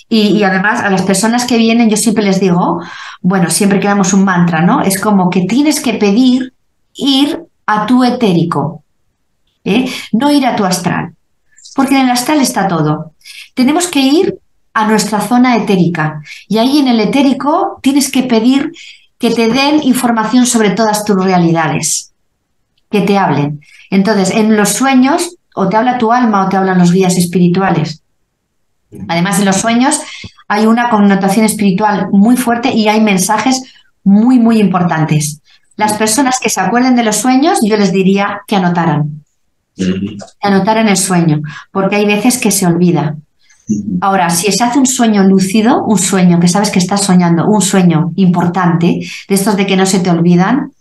y, además a las personas que vienen yo siempre les digo, bueno, siempre que damos un mantra, ¿no? Es como que tienes que pedir ir a tu etérico, ¿eh? no ir a tu astral, porque en el astral está todo. Tenemos que ir a nuestra zona etérica y ahí en el etérico tienes que pedir que te den información sobre todas tus realidades, que te hablen. Entonces, en los sueños, o te habla tu alma o te hablan los guías espirituales. Además, en los sueños hay una connotación espiritual muy fuerte y hay mensajes muy, muy importantes. Las personas que se acuerden de los sueños, yo les diría que anotaran. Que anotaran el sueño, porque hay veces que se olvida. Ahora, si se hace un sueño lúcido, un sueño que sabes que estás soñando, un sueño importante, de estos de que no se te olvidan,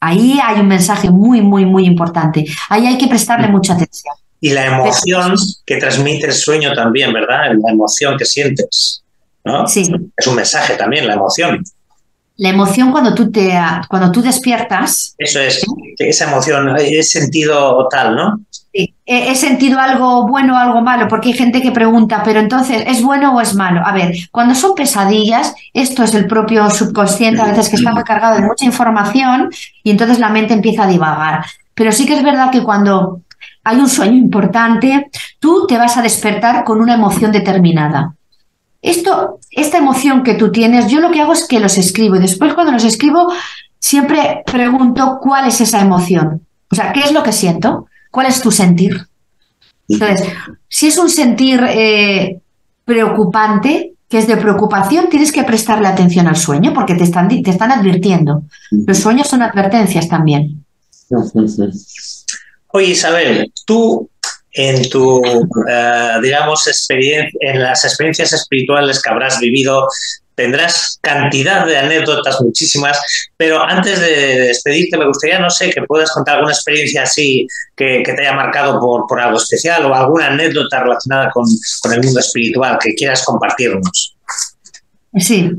ahí hay un mensaje muy, muy, muy importante. Ahí hay que prestarle mucha atención. Y la emoción que transmite el sueño también, ¿verdad? La emoción que sientes. ¿no? Sí. Es un mensaje también, la emoción. La emoción cuando tú te cuando tú despiertas. Eso es, esa emoción, ese sentido tal, ¿no? Sí, he, sentido algo bueno o algo malo, porque hay gente que pregunta, pero entonces, ¿es bueno o es malo? A ver, cuando son pesadillas, esto es el propio subconsciente, a veces que está muy cargado de mucha información y entonces la mente empieza a divagar. Pero sí que es verdad que cuando hay un sueño importante, tú te vas a despertar con una emoción determinada. Esto, esta emoción que tú tienes, yo lo que hago es que los escribo y después cuando los escribo siempre pregunto cuál es esa emoción. O sea, ¿qué es lo que siento? ¿Cuál es tu sentir? Entonces, si es un sentir eh, preocupante, que es de preocupación, tienes que prestarle atención al sueño porque te están, te están advirtiendo. Los sueños son advertencias también. Oye, Isabel, tú en tu, eh, digamos, experiencia, en las experiencias espirituales que habrás vivido, tendrás cantidad de anécdotas, muchísimas, pero antes de despedirte me gustaría, no sé, que puedas contar alguna experiencia así que, te haya marcado por, algo especial o alguna anécdota relacionada con, el mundo espiritual que quieras compartirnos. Sí.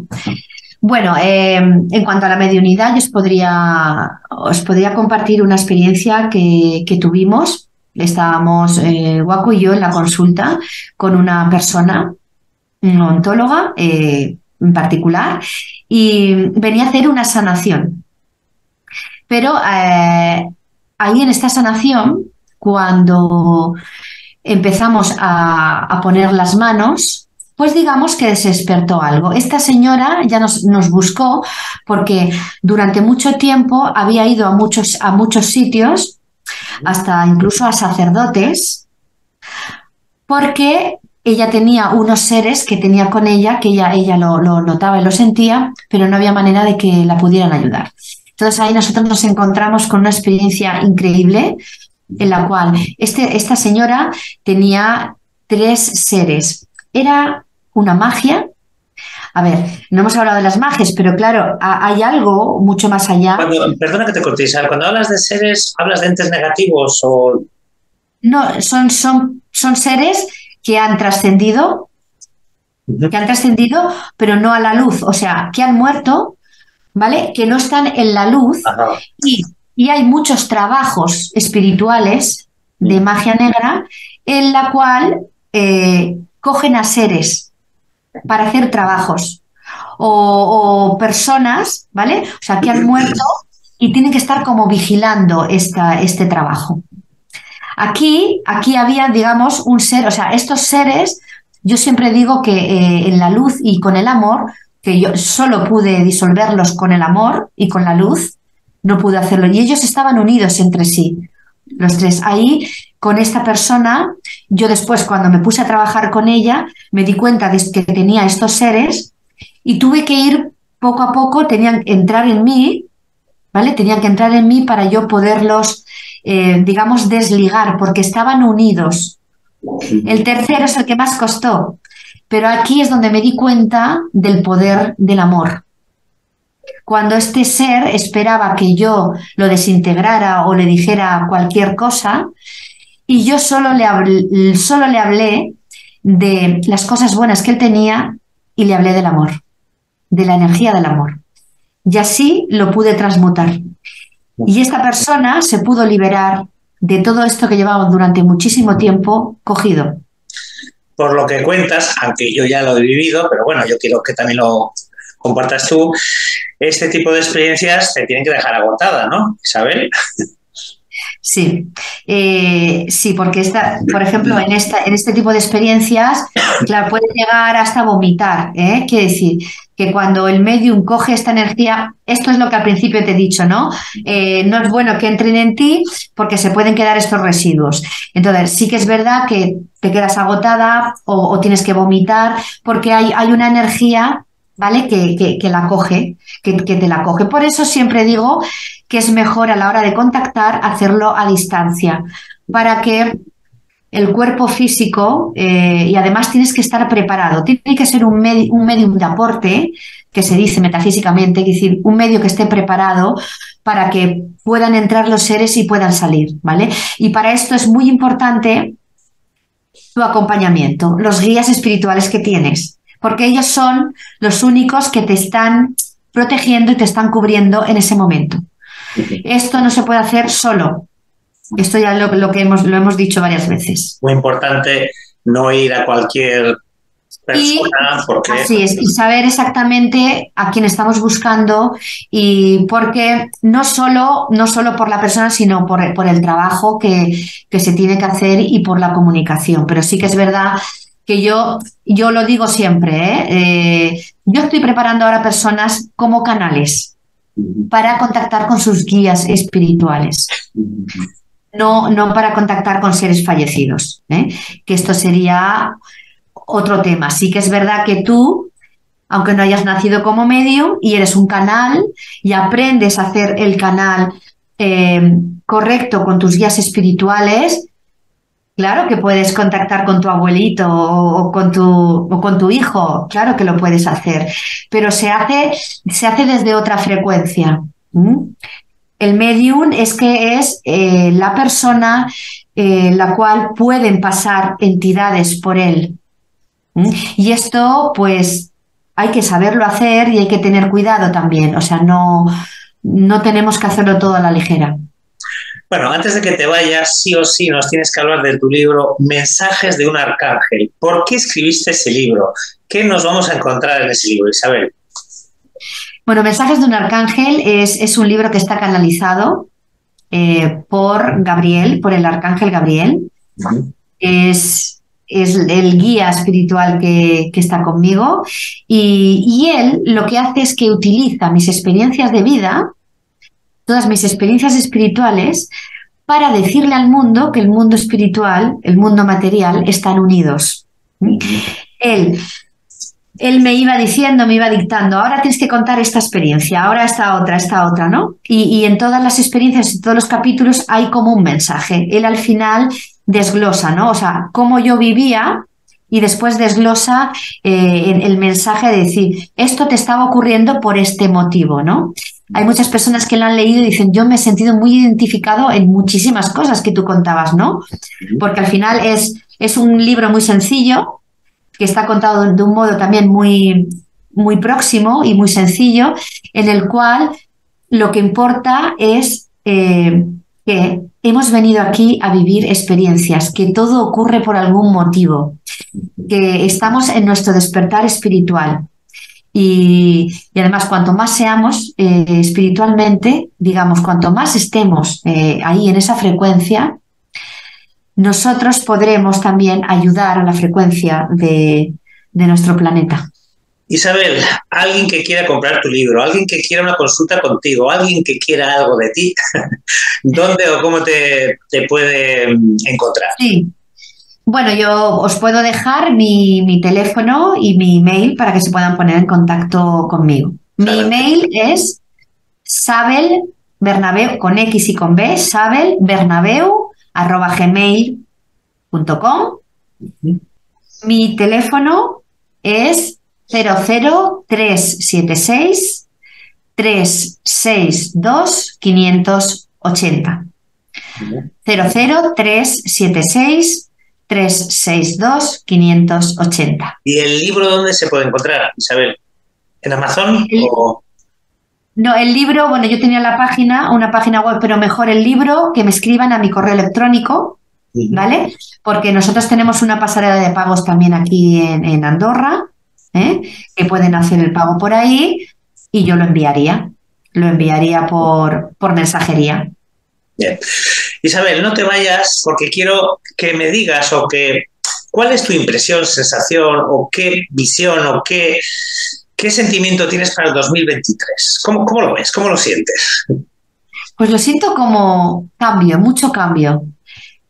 Bueno, eh, en cuanto a la mediunidad, yo os podría, os podría compartir una experiencia que tuvimos Estábamos eh, y yo en la consulta con una persona, una ontóloga eh, en particular, y venía a hacer una sanación. Pero eh, ahí en esta sanación, cuando empezamos a, poner las manos, pues digamos que se despertó algo. Esta señora ya nos, nos, buscó porque durante mucho tiempo había ido a muchos, a muchos sitios hasta incluso a sacerdotes, porque ella tenía unos seres que tenía con ella, que ella, ella lo, notaba y lo sentía, pero no había manera de que la pudieran ayudar. Entonces ahí nosotros nos encontramos con una experiencia increíble en la cual este, esta señora tenía tres seres. Era una magia a ver, no hemos hablado de las magias, pero claro, hay algo mucho más allá. perdona que te corte, cuando hablas de seres, ¿hablas de entes negativos o...? No, son, son, son seres que han trascendido, que han trascendido, pero no a la luz, o sea, que han muerto, ¿vale? Que no están en la luz y, hay muchos trabajos espirituales de magia negra en la cual eh, cogen a seres para hacer trabajos o, personas, ¿vale? O sea, que han muerto y tienen que estar como vigilando esta, este trabajo. Aquí, aquí había, digamos, un ser, o sea, estos seres, yo siempre digo que eh, en la luz y con el amor, que yo solo pude disolverlos con el amor y con la luz, no pude hacerlo. Y ellos estaban unidos entre sí, los tres. Ahí, con esta persona, yo después, cuando me puse a trabajar con ella, me di cuenta de que tenía estos seres y tuve que ir poco a poco, tenían que entrar en mí, ¿vale? Tenían que entrar en mí para yo poderlos, eh, digamos, desligar, porque estaban unidos. El tercero es el que más costó, pero aquí es donde me di cuenta del poder del amor. Cuando este ser esperaba que yo lo desintegrara o le dijera cualquier cosa, y yo solo le, hablé, solo le hablé de las cosas buenas que él tenía y le hablé del amor, de la energía del amor. Y así lo pude transmutar. Y esta persona se pudo liberar de todo esto que llevaba durante muchísimo tiempo cogido. Por lo que cuentas, aunque yo ya lo he vivido, pero bueno, yo quiero que también lo compartas tú, este tipo de experiencias te tienen que dejar agotada, ¿no, Isabel? Sí, eh, sí, porque esta, por ejemplo, en, esta, en este tipo de experiencias, claro, puede llegar hasta vomitar. ¿eh? Quiere decir que cuando el medium coge esta energía, esto es lo que al principio te he dicho, ¿no? Eh, no es bueno que entren en ti porque se pueden quedar estos residuos. Entonces, sí que es verdad que te quedas agotada o, tienes que vomitar porque hay, hay una energía ¿vale? Que, que, la coge, que, que, te la coge. Por eso siempre digo que es mejor a la hora de contactar hacerlo a distancia, para que el cuerpo físico, eh, y además tienes que estar preparado, tiene que ser un, un medium de aporte, que se dice metafísicamente, es decir, un medio que esté preparado para que puedan entrar los seres y puedan salir, ¿vale? Y para esto es muy importante tu acompañamiento, los guías espirituales que tienes, porque ellos son los únicos que te están protegiendo y te están cubriendo en ese momento. Esto no se puede hacer solo. Esto ya lo, lo que hemos, lo hemos dicho varias veces. Muy importante no ir a cualquier persona porque... Así es, y saber exactamente a quién estamos buscando y porque no solo, no solo por la persona, sino por, por el trabajo que, que se tiene que hacer y por la comunicación. Pero sí que es verdad que yo, yo lo digo siempre, ¿eh? Eh, yo estoy preparando ahora personas como canales para contactar con sus guías espirituales. No, no para contactar con seres fallecidos, ¿eh? que esto sería otro tema. Sí que es verdad que tú, aunque no hayas nacido como medio y eres un canal y aprendes a hacer el canal correcto con tus guías espirituales, Claro que puedes contactar con tu abuelito o, con tu, o con tu hijo, claro que lo puedes hacer, pero se hace, se hace desde otra frecuencia. El medium es que es eh, la persona eh, la cual pueden pasar entidades por él. Y esto, pues, hay que saberlo hacer y hay que tener cuidado también. O sea, no, no tenemos que hacerlo todo a la ligera. Bueno, antes de que te vayas, sí o sí nos tienes que hablar de tu libro Mensajes de un Arcángel. ¿Por qué escribiste ese libro? ¿Qué nos vamos a encontrar en ese libro, Isabel? Bueno, Mensajes de un Arcángel es, es un libro que está canalizado eh, por Gabriel, por el Arcángel Gabriel. Es, es el guía espiritual que, que está conmigo y, y, él lo que hace es que utiliza mis experiencias de vida todas mis experiencias espirituales para decirle al mundo que el mundo espiritual, el mundo material, están unidos. Él, él me iba diciendo, me iba dictando, ahora tienes que contar esta experiencia, ahora esta otra, esta otra, ¿no? Y, en todas las experiencias, en todos los capítulos hay como un mensaje. Él al final desglosa, ¿no? O sea, cómo yo vivía y después desglosa eh, el mensaje de decir, esto te estaba ocurriendo por este motivo, ¿no? Hay muchas personas que lo han leído y dicen, yo me he sentido muy identificado en muchísimas cosas que tú contabas, ¿no? Porque al final es, es un libro muy sencillo, que está contado de un modo también muy, muy próximo y muy sencillo, en el cual lo que importa es eh, que hemos venido aquí a vivir experiencias, que todo ocurre por algún motivo, que estamos en nuestro despertar espiritual, y, además, cuanto más seamos eh, espiritualmente, digamos, cuanto más estemos eh, ahí en esa frecuencia, nosotros podremos también ayudar a la frecuencia de, de nuestro planeta. Isabel, alguien que quiera comprar tu libro, alguien que quiera una consulta contigo, alguien que quiera algo de ti, ¿dónde o cómo te, te puede mm, encontrar? Sí, bueno, yo os puedo dejar mi, teléfono y mi email para que se puedan poner en contacto conmigo. Mi email es Sabel Bernabeu con X y con B, Sabel Bernabeu arroba gmail.com. Mi teléfono es 00376 362 580. 00376 362-580. ¿Y el libro dónde se puede encontrar, Isabel? ¿En Amazon? No, el libro, bueno, yo tenía la página, una página web, pero mejor el libro que me escriban a mi correo electrónico, ¿vale? Porque nosotros tenemos una pasarela de pagos también aquí en, Andorra, ¿eh? que pueden hacer el pago por ahí y yo lo enviaría. Lo enviaría por, por mensajería. Bien. Isabel, no te vayas porque quiero que me digas o que cuál es tu impresión, sensación o qué visión o qué, qué sentimiento tienes para el 2023. ¿Cómo, ¿Cómo lo ves? ¿Cómo lo sientes? Pues lo siento como cambio, mucho cambio.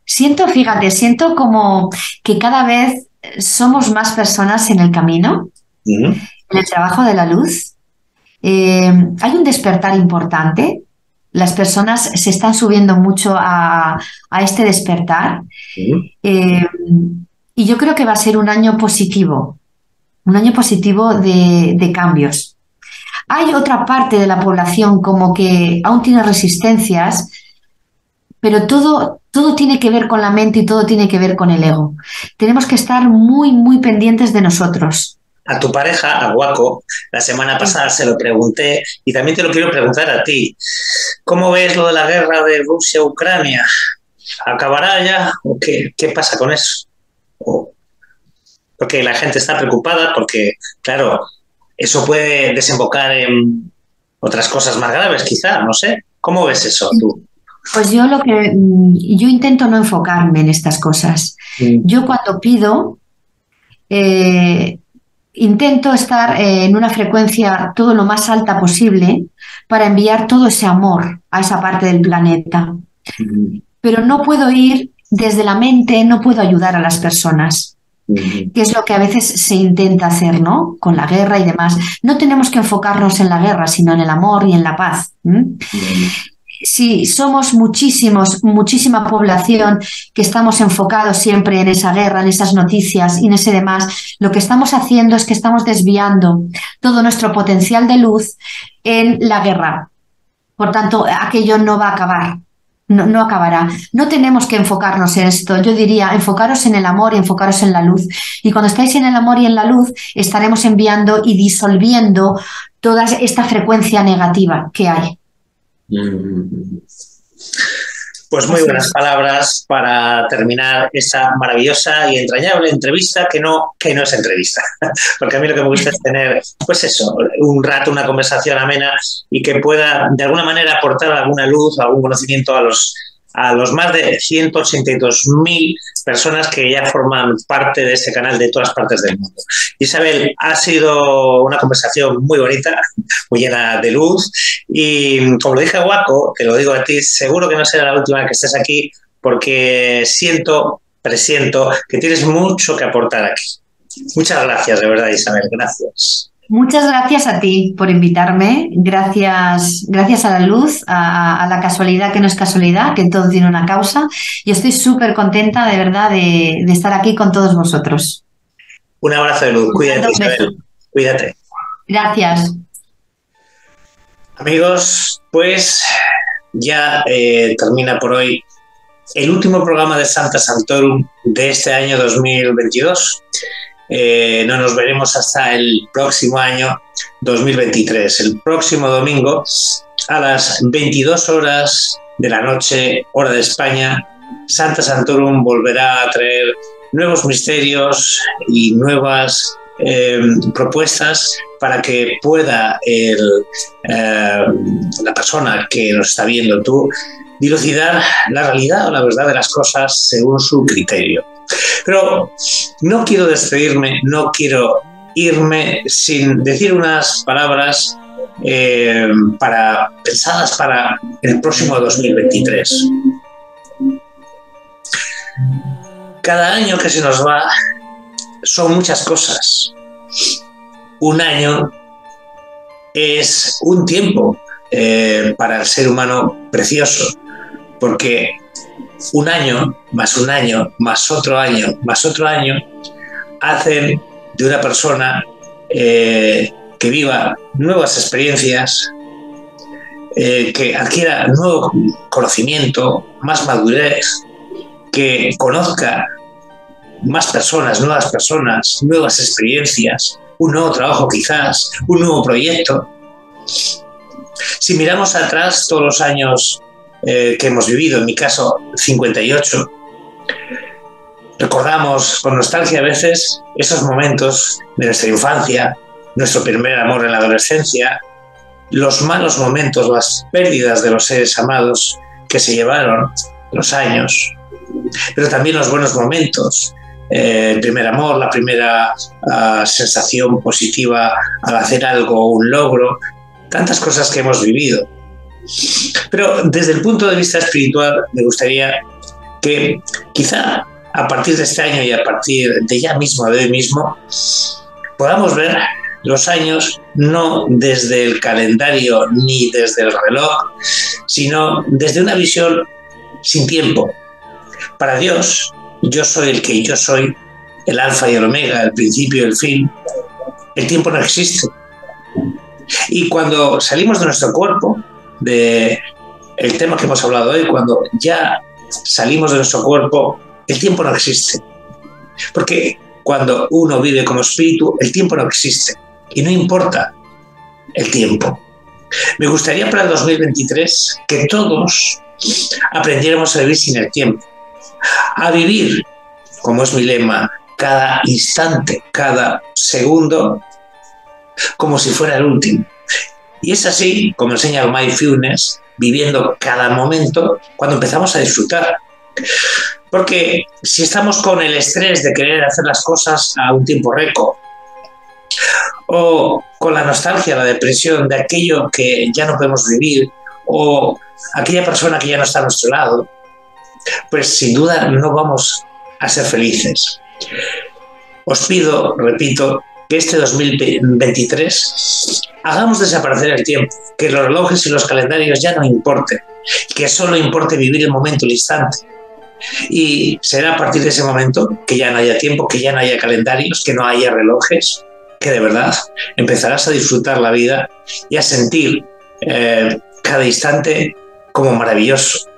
Siento, fíjate, siento como que cada vez somos más personas en el camino, en el trabajo de la luz. Eh, hay un despertar importante las personas se están subiendo mucho a, este despertar. Eh, y yo creo que va a ser un año positivo, un año positivo de, cambios. Hay otra parte de la población como que aún tiene resistencias, pero todo, todo tiene que ver con la mente y todo tiene que ver con el ego. Tenemos que estar muy, muy pendientes de nosotros, a tu pareja, a Guaco, la semana pasada se lo pregunté y también te lo quiero preguntar a ti. ¿Cómo ves lo de la guerra de Rusia-Ucrania? ¿Acabará ya o qué, qué pasa con eso? porque la gente está preocupada, porque, claro, eso puede desembocar en otras cosas más graves, quizá, no sé. ¿Cómo ves eso tú? Pues yo lo que mm, yo intento no enfocarme en estas cosas. Mm. Yo cuando pido eh, intento estar eh, en una frecuencia todo lo más alta posible para enviar todo ese amor a esa parte del planeta. Pero no puedo ir desde la mente, no puedo ayudar a las personas que es lo que a veces se intenta hacer, ¿no? Con la guerra y demás. No tenemos que enfocarnos en la guerra, sino en el amor y en la paz. Si somos muchísimos, muchísima población que estamos enfocados siempre en esa guerra, en esas noticias y en ese demás, lo que estamos haciendo es que estamos desviando todo nuestro potencial de luz en la guerra. Por tanto, aquello no va a acabar no, no, acabará. No tenemos que enfocarnos en esto. Yo diría, enfocaros en el amor y enfocaros en la luz. Y cuando estáis en el amor y en la luz, estaremos enviando y disolviendo toda esta frecuencia negativa que hay. Mm. Pues muy buenas palabras para terminar esa maravillosa y entrañable entrevista que no, que no es entrevista. Porque a mí lo que me gusta es tener, pues eso, un rato, una conversación amena y que pueda de alguna manera aportar alguna luz, algún conocimiento a los a los más de 182.000 personas que ya forman parte de este canal de todas partes del mundo. Isabel, ha sido una conversación muy bonita, muy llena de luz y como lo dije a Guaco, te lo digo a ti, seguro que no será la última que estés aquí porque siento, presiento que tienes mucho que aportar aquí. Muchas gracias, de verdad, Isabel, gracias. Muchas gracias a ti por invitarme. Gracias, gracias a la luz, a, la casualidad que no es casualidad, que todo tiene una causa. Y estoy súper contenta de verdad de, estar aquí con todos vosotros. Un abrazo de luz. Cuídate, Isabel. Cuídate. Gracias. Amigos, pues ya eh, termina por hoy el último programa de Santa Santorum de este año 2022. Eh, no nos veremos hasta el próximo año 2023, el próximo domingo a las 22 horas de la noche, hora de España. Santa Santorum volverá a traer nuevos misterios y nuevas eh, propuestas para que pueda el, eh, la persona que nos está viendo tú dilucidar la realidad o la verdad de las cosas según su criterio. Pero no quiero despedirme, no quiero irme sin decir unas palabras eh, pensadas para el próximo 2023. Cada año que se nos va son muchas cosas. Un año es un tiempo eh, para el ser humano precioso, porque un año, más un año, más otro año, más otro año, hacen de una persona eh, que viva nuevas experiencias, eh, que adquiera nuevo conocimiento, más madurez, que conozca más personas, nuevas personas, nuevas experiencias, un nuevo trabajo quizás, un nuevo proyecto. Si miramos atrás todos los años eh, que hemos vivido, en mi caso 58, recordamos con nostalgia a veces esos momentos de nuestra infancia, nuestro primer amor en la adolescencia, los malos momentos, las pérdidas de los seres amados que se llevaron los años, pero también los buenos momentos, eh, el primer amor, la primera ah, sensación positiva al hacer algo, un logro, tantas cosas que hemos vivido. Pero desde el punto de vista espiritual me gustaría que quizá a partir de este año y a partir de ya mismo, de hoy mismo, podamos ver los años no desde el calendario ni desde el reloj, sino desde una visión sin tiempo. Para Dios, yo soy el que yo soy, el alfa y el omega, el principio y el fin. El tiempo no existe. Y cuando salimos de nuestro cuerpo, de el tema que hemos hablado hoy, cuando ya salimos de nuestro cuerpo, el tiempo no existe. Porque cuando uno vive como espíritu, el tiempo no existe y no importa el tiempo. Me gustaría para el 2023 que todos aprendiéramos a vivir sin el tiempo, a vivir, como es mi lema, cada instante, cada segundo, como si fuera el último. Y es así, como enseña el Mindfulness, viviendo cada momento cuando empezamos a disfrutar. Porque si estamos con el estrés de querer hacer las cosas a un tiempo récord, o con la nostalgia, la depresión de aquello que ya no podemos vivir, o aquella persona que ya no está a nuestro lado, pues sin duda no vamos a ser felices. Os pido, repito, que este 2023 hagamos desaparecer el tiempo, que los relojes y los calendarios ya no importen, que solo importe vivir el momento, el instante. Y será a partir de ese momento que ya no haya tiempo, que ya no haya calendarios, que no haya relojes, que de verdad empezarás a disfrutar la vida y a sentir eh, cada instante como maravilloso.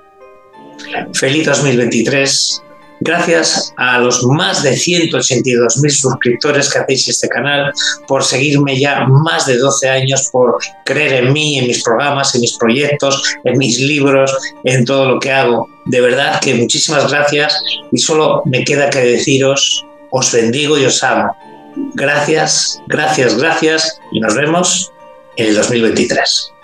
Feliz 2023 Gracias a los más de 182.000 suscriptores que hacéis este canal, por seguirme ya más de 12 años, por creer en mí, en mis programas, en mis proyectos, en mis libros, en todo lo que hago. De verdad que muchísimas gracias y solo me queda que deciros, os bendigo y os amo. Gracias, gracias, gracias y nos vemos en el 2023.